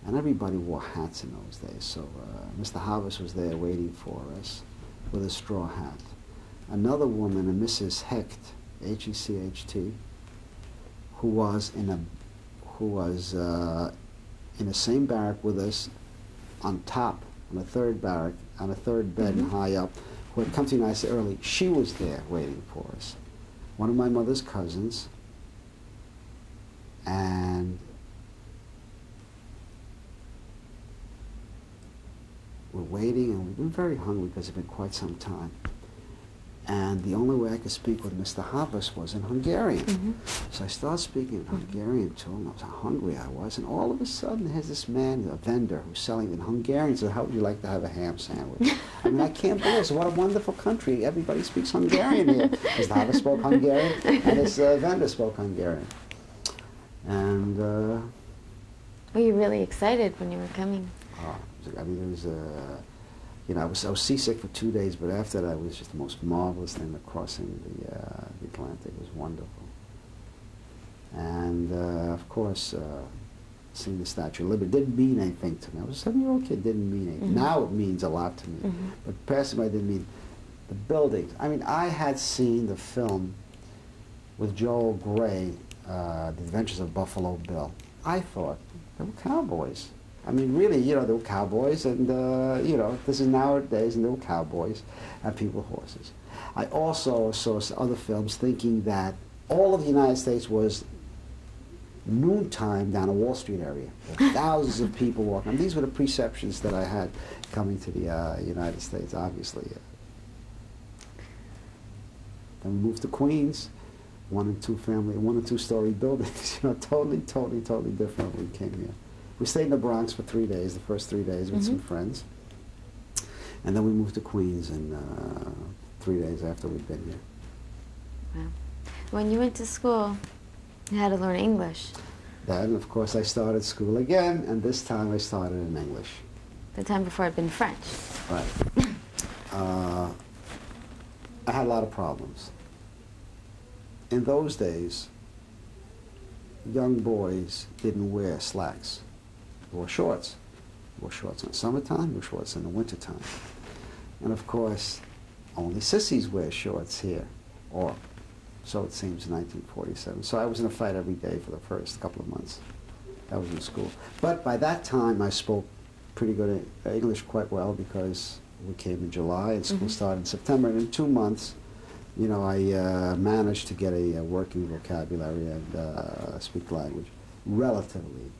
and everybody wore hats in those days. So uh, Mr. Havas was there waiting for us with a straw hat. another woman, a Mrs. Hecht, H-E-C-H-T, who was in a who was uh, in the same barrack with us on top, on the third barrack, on a third bed Mhm. high up, who had come to the United States early. She was there waiting for us. One of my mother's cousins, and we're waiting, and we've been very hungry because it's been quite some time. And the only way I could speak with Mr. Havas was in Hungarian. Mhm. So I started speaking in Hungarian to him. I was how hungry I was, and all of a sudden, here's this man, a vendor, who's selling in Hungarian. So, how would you like to have a ham sandwich? I mean, I can't believe it. What a wonderful country! Everybody speaks Hungarian here. Mr. Havas spoke Hungarian, and this uh, vendor spoke Hungarian. And uh, Were you really excited when you were coming? oh, I mean, it was. Uh, you know, I was, I was seasick for two days, but after that, it was just the most marvelous thing. The crossing the, uh, the Atlantic was wonderful. And uh, of course, uh, seeing the Statue of Liberty didn't mean anything to me. I was a seven-year-old kid, didn't mean anything. Mhm. Now it means a lot to me. Mhm. But passing by didn't mean the buildings. I mean, I had seen the film with Joel Gray, uh, The Adventures of Buffalo Bill. I thought they were cowboys. I mean, really, you know, they were cowboys, and uh, you know, this is nowadays, and they were cowboys and people with horses. I also saw other films thinking that all of the United States was noontime down a Wall Street area. There thousands of people walking. And these were the perceptions that I had coming to the uh, United States, obviously. Then we moved to Queens, one and two family, one and two story buildings, you know, totally, totally, totally different when we came here. We stayed in the Bronx for three days, the first three days with some Mhm. friends. And then we moved to Queens and uh, three days after we'd been here. Wow. When you went to school, you had to learn English. Then, of course, I started school again, and this time I started in English. The time before I'd been French. Right. Uh, I had a lot of problems. In those days, young boys didn't wear slacks. Wore shorts. Wore shorts in the summertime, wore shorts in the wintertime. And of course, only sissies wear shorts here, or so it seems in 1947. So I was in a fight every day for the first couple of months. I was in school. But by that time, I spoke pretty good English quite well because we came in July and school Mhm. started in September. And in two months, you know, I uh, managed to get a, uh working vocabulary and uh, speak the language relatively.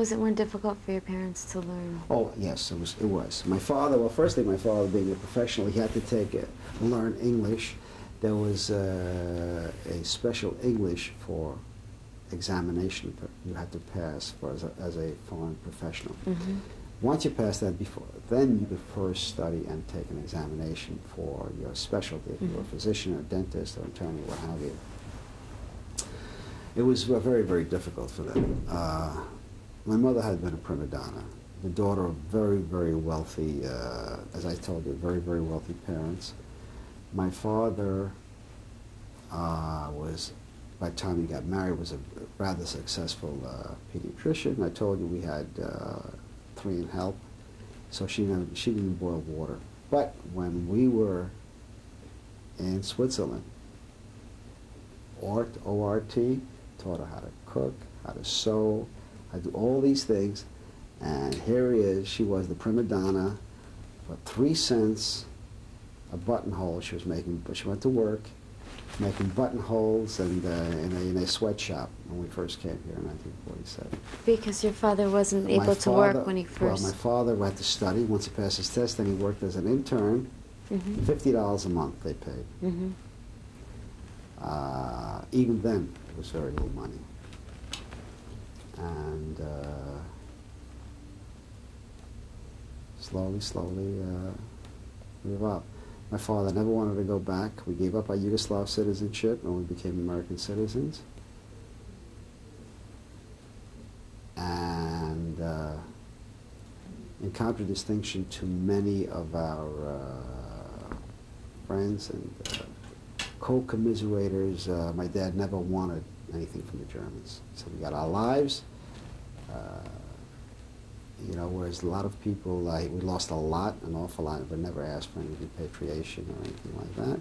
Was it more difficult for your parents to learn? Oh yes, it was. It was. My father. Well, firstly, my father being a professional, he had to take it, learn English. There was uh, a special English for examination that you had to pass for as a, as a foreign professional. Mm-hmm. Once you pass that before, then you could first study and take an examination for your specialty, if you were a Mhm. physician or dentist or attorney, what have you. It was uh, very, very difficult for them. Uh, my mother had been a prima donna, the daughter of very, very wealthy, uh, as I told you, very, very wealthy parents. My father uh, was, by the time he got married, was a rather successful uh, pediatrician. I told you we had uh, three in help, so she didn't, she didn't boil water. But when we were in Switzerland, Ort, O-R-T, taught her how to cook, how to sew, to do all these things. And here he is, she was the prima donna for three cents a buttonhole she was making, but she went to work making buttonholes and, uh, in, a, in a sweatshop when we first came here in 1947. Because your father wasn't My able to work father- when he first. Well, my father had to study. Once he passed his test, then he worked as an intern. hmm $50 a month they paid. hmm Uh, even then, it was very little money. And uh, slowly, slowly, uh, gave up. My father never wanted to go back. We gave up our Yugoslav citizenship and we became American citizens. And uh, in contradistinction to many of our uh, friends and uh, co-commiserators, uh, my dad never wanted anything from the Germans. So we got our lives. Uh, you know, whereas a lot of people, like, we lost a lot, an awful lot, but never asked for any repatriation or anything like that.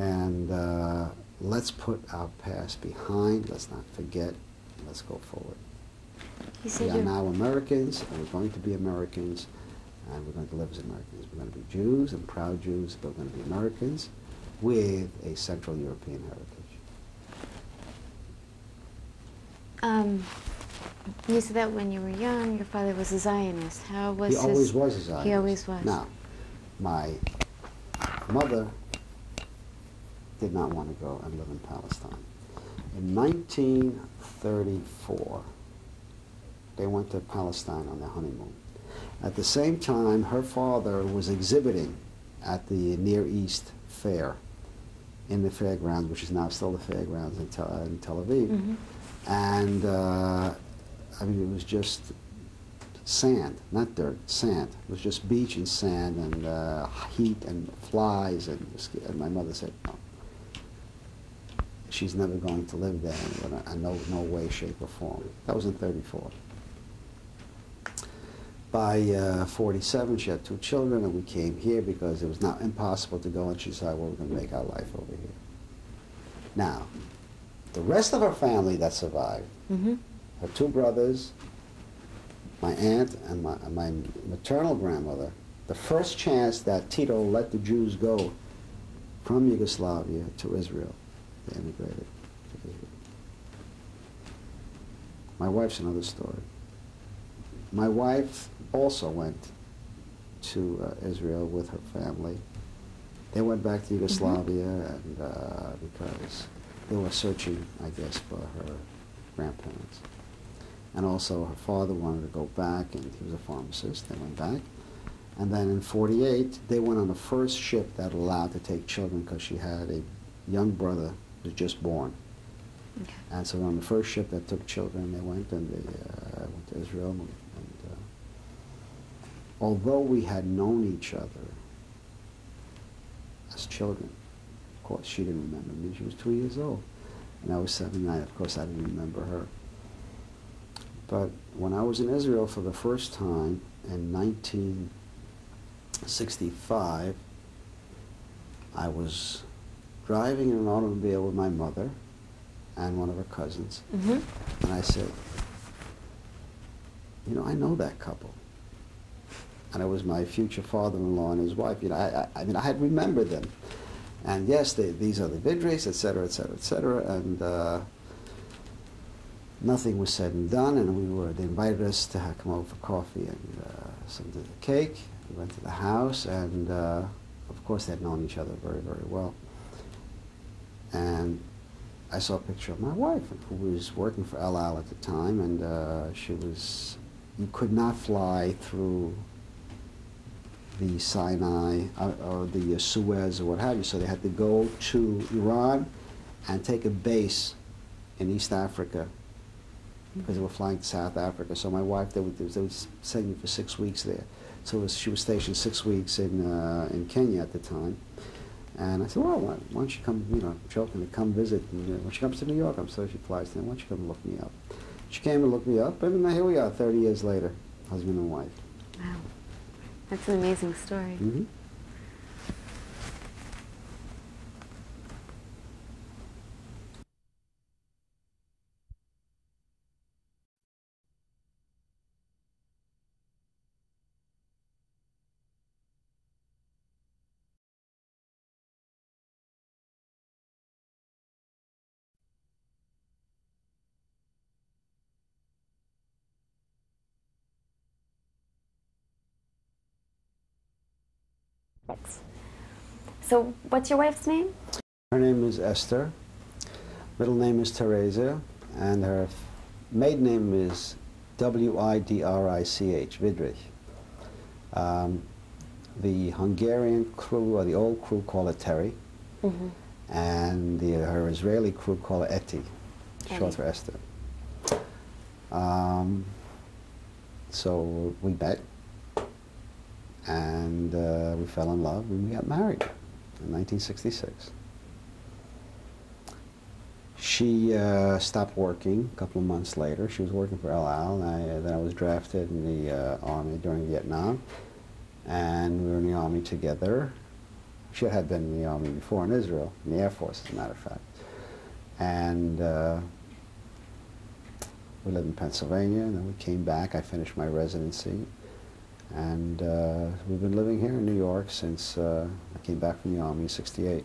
And uh, let's put our past behind. Let's not forget. Let's go forward. You We are now Americans, and we're going to be Americans, and we're going to live as Americans. We're going to be Jews and proud Jews, but we're going to be Americans with a Central European heritage. um, you said that when you were young, your father was a Zionist. How was he his? always was a Zionist. He always was. Now, my mother did not want to go and live in Palestine. In 1934, they went to Palestine on their honeymoon. At the same time, her father was exhibiting at the Near East Fair in the fairgrounds, which is now still the fairgrounds in Tel, in Tel Aviv. Mhm. And uh, I mean, it was just sand, not dirt, sand. It was just beach and sand and uh, heat and flies. And, and my mother said, no. She's never going to live there in no, no way, shape, or form. That was in 34. By uh, 47, she had two children, and we came here because it was now impossible to go, and she decided, well, we're going to make our life over here. Now, the rest of her family that survived, Mm-hmm. Her two brothers, my aunt, and my, my maternal grandmother, the first chance that Tito let the Jews go from Yugoslavia to Israel, they immigrated to Israel. My wife's another story. My wife also went to uh, Israel with her family. They went back to Yugoslavia and uh, because they were searching, I guess, for her grandparents. And also her father wanted to go back and he was a pharmacist. They went back. And then in 48, they went on the first ship that allowed to take children because she had a young brother who was just born. Okay. And so on the first ship that took children, they went and they uh, went to Israel. And, uh, although we had known each other as children, of course, she didn't remember me. She was two years old. And I was seven, and I, of course, I didn't remember her. But when I was in Israel for the first time in 1965, I was driving in an automobile with my mother and one of her cousins. Mm-hmm. And I said, you know, I know that couple. And it was my future father-in-law and his wife. You know, I, I, I mean, I had remembered them. And yes, they, these are the Vidres, et cetera, et cetera, et cetera. And uh, nothing was said and done. And we were, they invited us to ha- come over for coffee and uh, some did the cake. We went to the house. And uh, of course, they had known each other very, very well. And I saw a picture of my wife, who was working for El Al at the time, and uh, she was, you could not fly through the Sinai uh, or the uh, Suez or what have you, so they had to go to Iran and take a base in East Africa because they were flying to South Africa. So my wife, they would, they would send me for six weeks there. So it was, she was stationed six weeks in, uh, in Kenya at the time. And I said, well, why, why don't you come, you know, joking to come visit. And, uh, when she comes to New York, I'm so she flies there. Why don't you come look me up? She came and looked me up, and now here we are, 30 years later, husband and wife. Wow. That's an amazing story. hmm Thanks. So, what's your wife's name? Her name is Esther. Middle name is Teresa, and her maiden name is W-I-D-R-I-C-H, Vidrich. Um, the Hungarian crew, or the old crew, call it Terry, Mm-hmm. and the, her Israeli crew call it Eti, Eti. short for Esther. Um, so we met, and uh, we fell in love, and we got married in 1966. She uh, stopped working a couple of months later. She was working for El Al, and I, then I was drafted in the uh, Army during Vietnam, and we were in the Army together. She had been in the Army before in Israel, in the Air Force, as a matter of fact. And uh, we lived in Pennsylvania, and then we came back. I finished my residency, and uh, we've been living here in New York since uh, I came back from the Army in 68.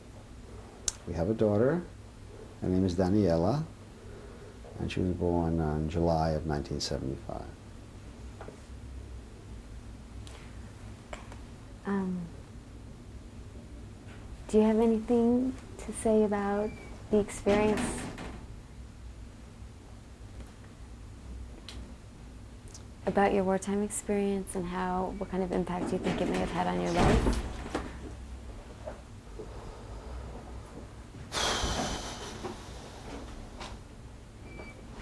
We have a daughter. Her name is Daniela, and she was born in July of 1975. Um, do you have anything to say about the experience? About your wartime experience and how, what kind of impact you think it may have had on your life?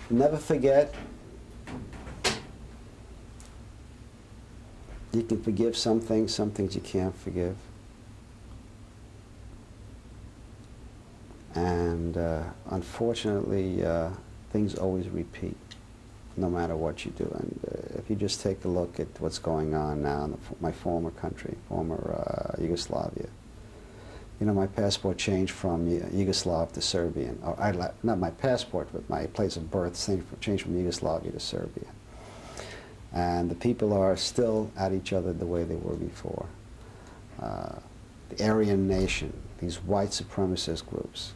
Never forget. You can forgive some things, some things you can't forgive. And uh, unfortunately, uh, things always repeat, no matter what you do. And uh, if you just take a look at what's going on now in the, my former country, former uh, Yugoslavia, you know, my passport changed from Yugoslav to Serbian. Or I, not my passport, but my place of birth changed from Yugoslavia to Serbia. And the people are still at each other the way they were before. Uh, the Aryan nation, these white supremacist groups,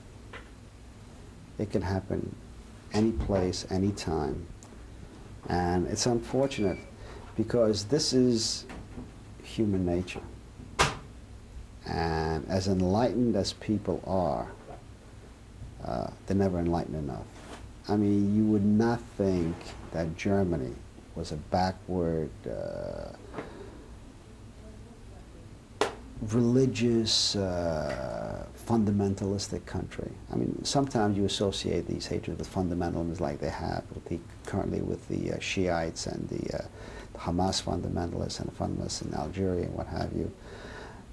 it can happen any place, any time. And it's unfortunate because this is human nature. And as enlightened as people are, uh, they're never enlightened enough. I mean, you would not think that Germany was a backward, uh, religious, uh, fundamentalistic country. I mean, sometimes you associate these hatreds with fundamentalism like they have with the, currently with the uh, Shiites and the, uh, Hamas fundamentalists and the fundamentalists in Algeria and what have you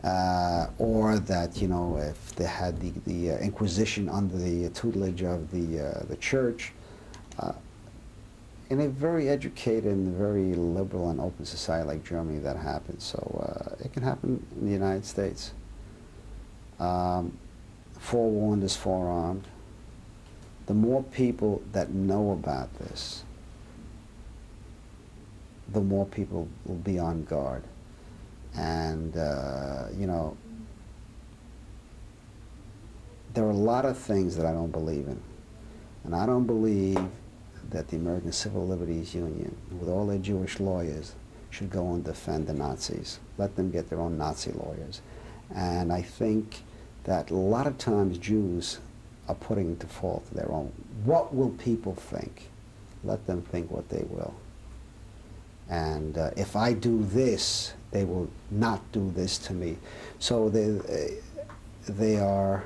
uh, or that you know if they had the, the uh, Inquisition under the tutelage of the uh, the church, in a very educated and very liberal and open society like Germany, that happens. So uh, it can happen in the United States. Um, forewarned is forearmed. The more people that know about this, the more people will be on guard. And, uh, you know, there are a lot of things that I don't believe in. And I don't believe that the American Civil Liberties Union, with all their Jewish lawyers, should go and defend the Nazis. Let them get their own Nazi lawyers. And I think that a lot of times Jews are putting to fault their own. What will people think? Let them think what they will. And uh, if I do this, they will not do this to me. So they, they are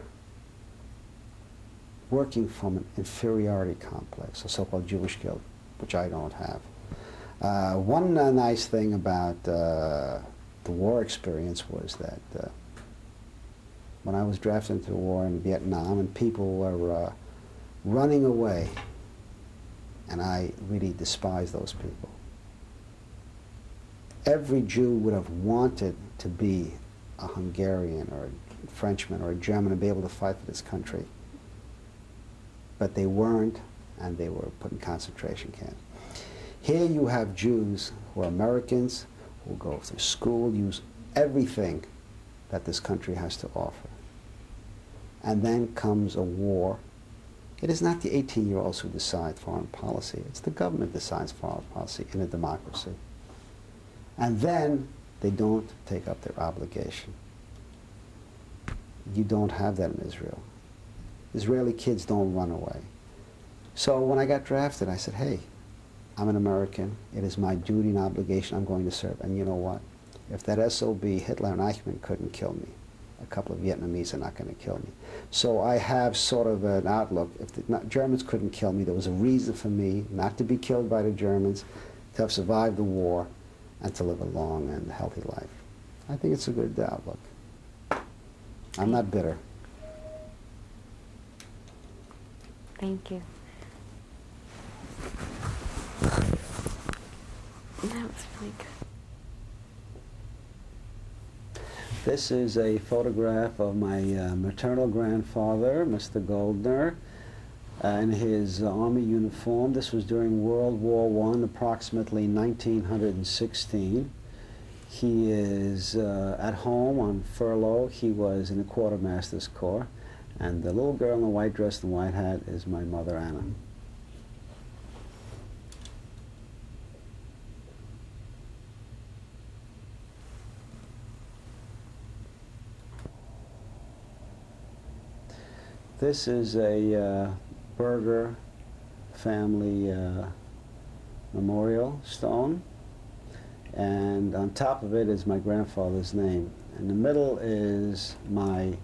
working from an inferiority complex, a so-called Jewish guilt, which I don't have. Uh, one uh, nice thing about uh, the war experience was that uh, when I was drafted into the war in Vietnam and people were uh, running away, and I really despise those people every Jew would have wanted to be a Hungarian or a Frenchman or a German and be able to fight for this country. But they weren't, and they were put in concentration camps. Here you have Jews who are Americans, who go through school, use everything that this country has to offer. And then comes a war. It is not the 18-year-olds who decide foreign policy. It's the government decides foreign policy in a democracy and then they don't take up their obligation. You don't have that in Israel. Israeli kids don't run away. So when I got drafted, I said, hey, I'm an American. It is my duty and obligation. I'm going to serve. And you know what? If that SOB, Hitler and Eichmann, couldn't kill me, a couple of Vietnamese are not going to kill me. So I have sort of an outlook. If the not, Germans couldn't kill me, there was a reason for me not to be killed by the Germans, to have survived the war, and to live a long and healthy life. I think it's a good outlook. I'm not bitter. Thank you. That was really good. This is a photograph of my uh, maternal grandfather, Mr. Goldner, uh, in his uh, army uniform. This was during World War I, approximately 1916. He is uh, at home on furlough. He was in the Quartermaster's Corps. And the little girl in the white dress and white hat is my mother, Anna. This is a uh, Berger family uh, memorial stone. And on top of it is my grandfather's name. In the middle is my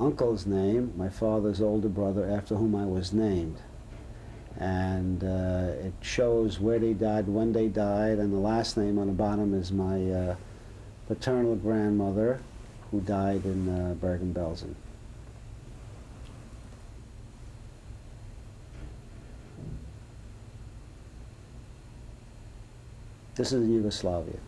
uncle's name, my father's older brother, after whom I was named. And uh, it shows where they died, when they died, and the last name on the bottom is my uh, paternal grandmother, who died in uh, Bergen-Belsen. This is in Yugoslavia.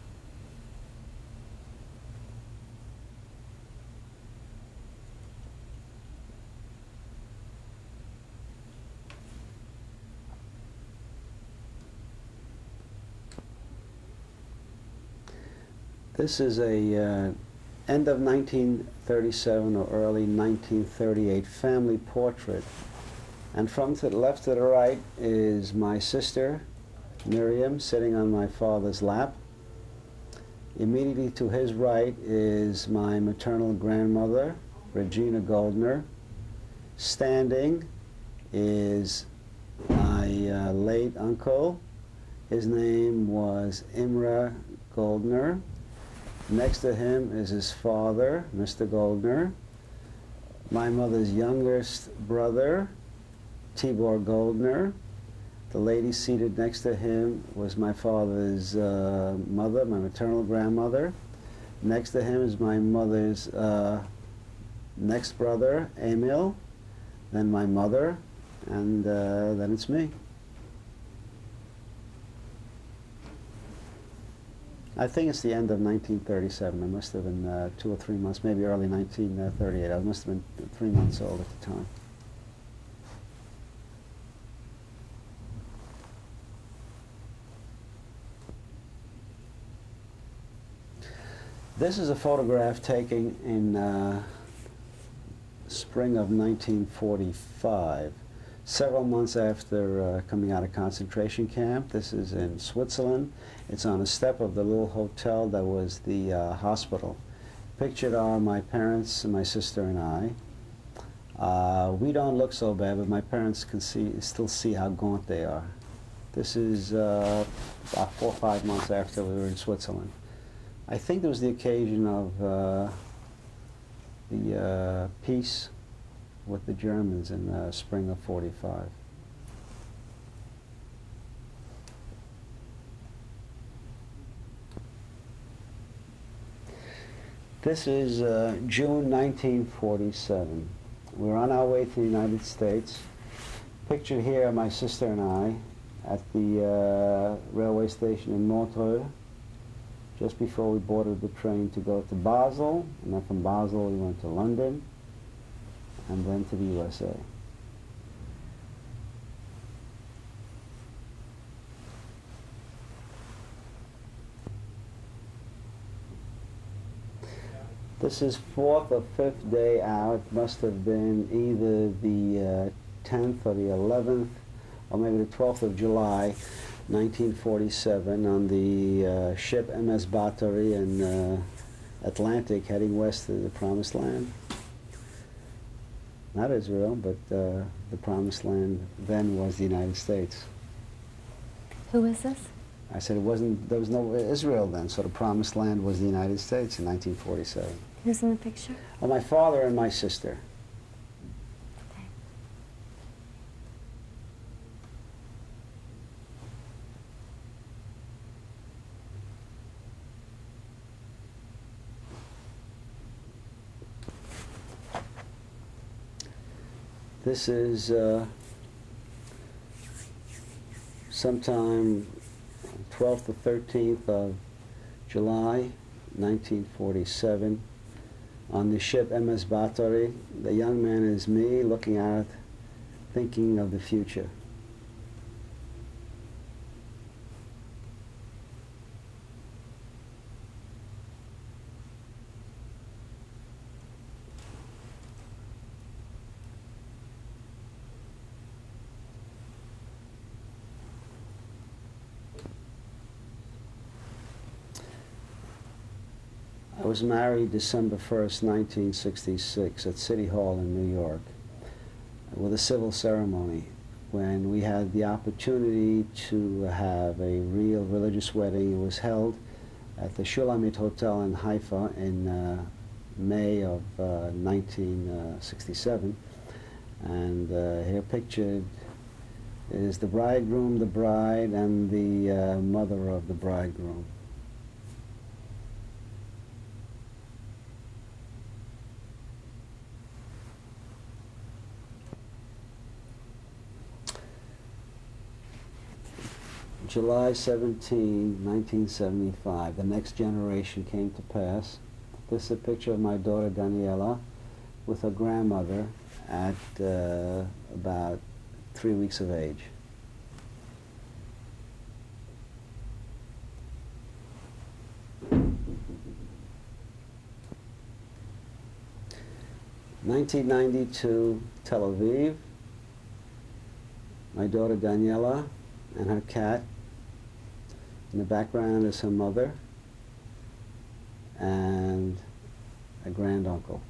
This is a uh, end of 1937 or early 1938 family portrait. And from the left to the right is my sister, Miriam, sitting on my father's lap. Immediately to his right is my maternal grandmother, Regina Goldner. Standing is my uh, late uncle. His name was Imre Goldner. Next to him is his father, Mr. Goldner. My mother's youngest brother, Tibor Goldner. The lady seated next to him was my father's uh, mother, my maternal grandmother. Next to him is my mother's uh, next brother, Emil. Then my mother, and uh, then it's me. I think it's the end of 1937. I must have been uh, two or three months, maybe early 1938. I must have been three months old at the time. This is a photograph taken in uh, spring of 1945, several months after uh, coming out of concentration camp. This is in Switzerland. It's on a step of the little hotel that was the uh, hospital. Pictured are my parents, and my sister, and I. Uh, we don't look so bad, but my parents can see, still see how gaunt they are. This is uh, about four or five months after we were in Switzerland. I think it was the occasion of uh, the uh, peace with the Germans in the spring of 45. This is uh, June 1947. We're on our way to the United States. Pictured here are my sister and I at the uh, railway station in Montreux just before we boarded the train to go to Basel, and then from Basel we went to London, and then to the USA. This is fourth or fifth day out. Must have been either the uh, 10th or the 11th, or maybe the 12th of July, 1947, on the uh, ship MS Batory in uh, Atlantic, heading west to the Promised Land. Not Israel, but uh, the Promised Land then was the United States. Who is this? I said it wasn't. There was no Israel then, so the Promised Land was the United States in 1947. Who's in the picture? Oh, my father and my sister. Okay. This is uh, sometime 12th or 13th of July, 1947, on the ship MS Batory. The young man is me looking out, thinking of the future. I was married December 1st, 1966, at City Hall in New York with a civil ceremony when we had the opportunity to have a real religious wedding. It was held at the Shulamit Hotel in Haifa in uh, May of uh, 1967. And uh, here pictured is the bridegroom, the bride, and the uh, mother of the bridegroom. July 17, 1975, the next generation came to pass. This is a picture of my daughter Daniela with her grandmother at uh, about three weeks of age. Nineteen ninety two, Tel Aviv. My daughter Daniela and her cat. In the background is her mother and a granduncle.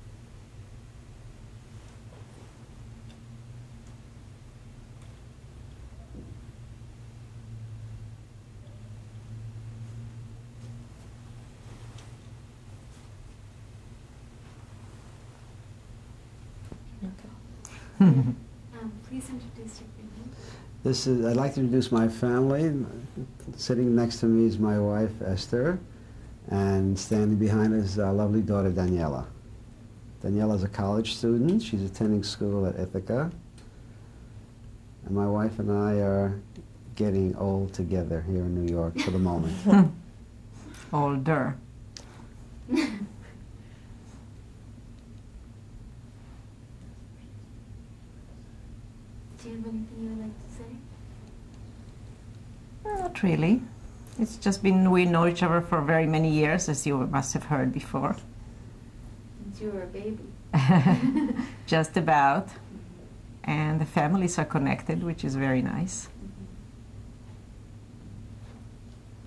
Um, please introduce your family. This is, I'd like to introduce my family. Sitting next to me is my wife, Esther, and standing behind is our lovely daughter, Daniela. Daniela is a college student. She's attending school at Ithaca. And my wife and I are getting old together here in New York for the moment. Older. Do you have anything you would like to say? Not really. It's just been, we know each other for very many years, as you must have heard before. Since you were a baby. just about. And the families are connected, which is very nice.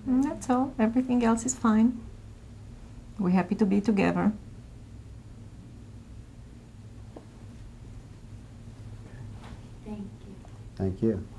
And that's all. Everything else is fine. We're happy to be together. Thank you. Thank you. Thank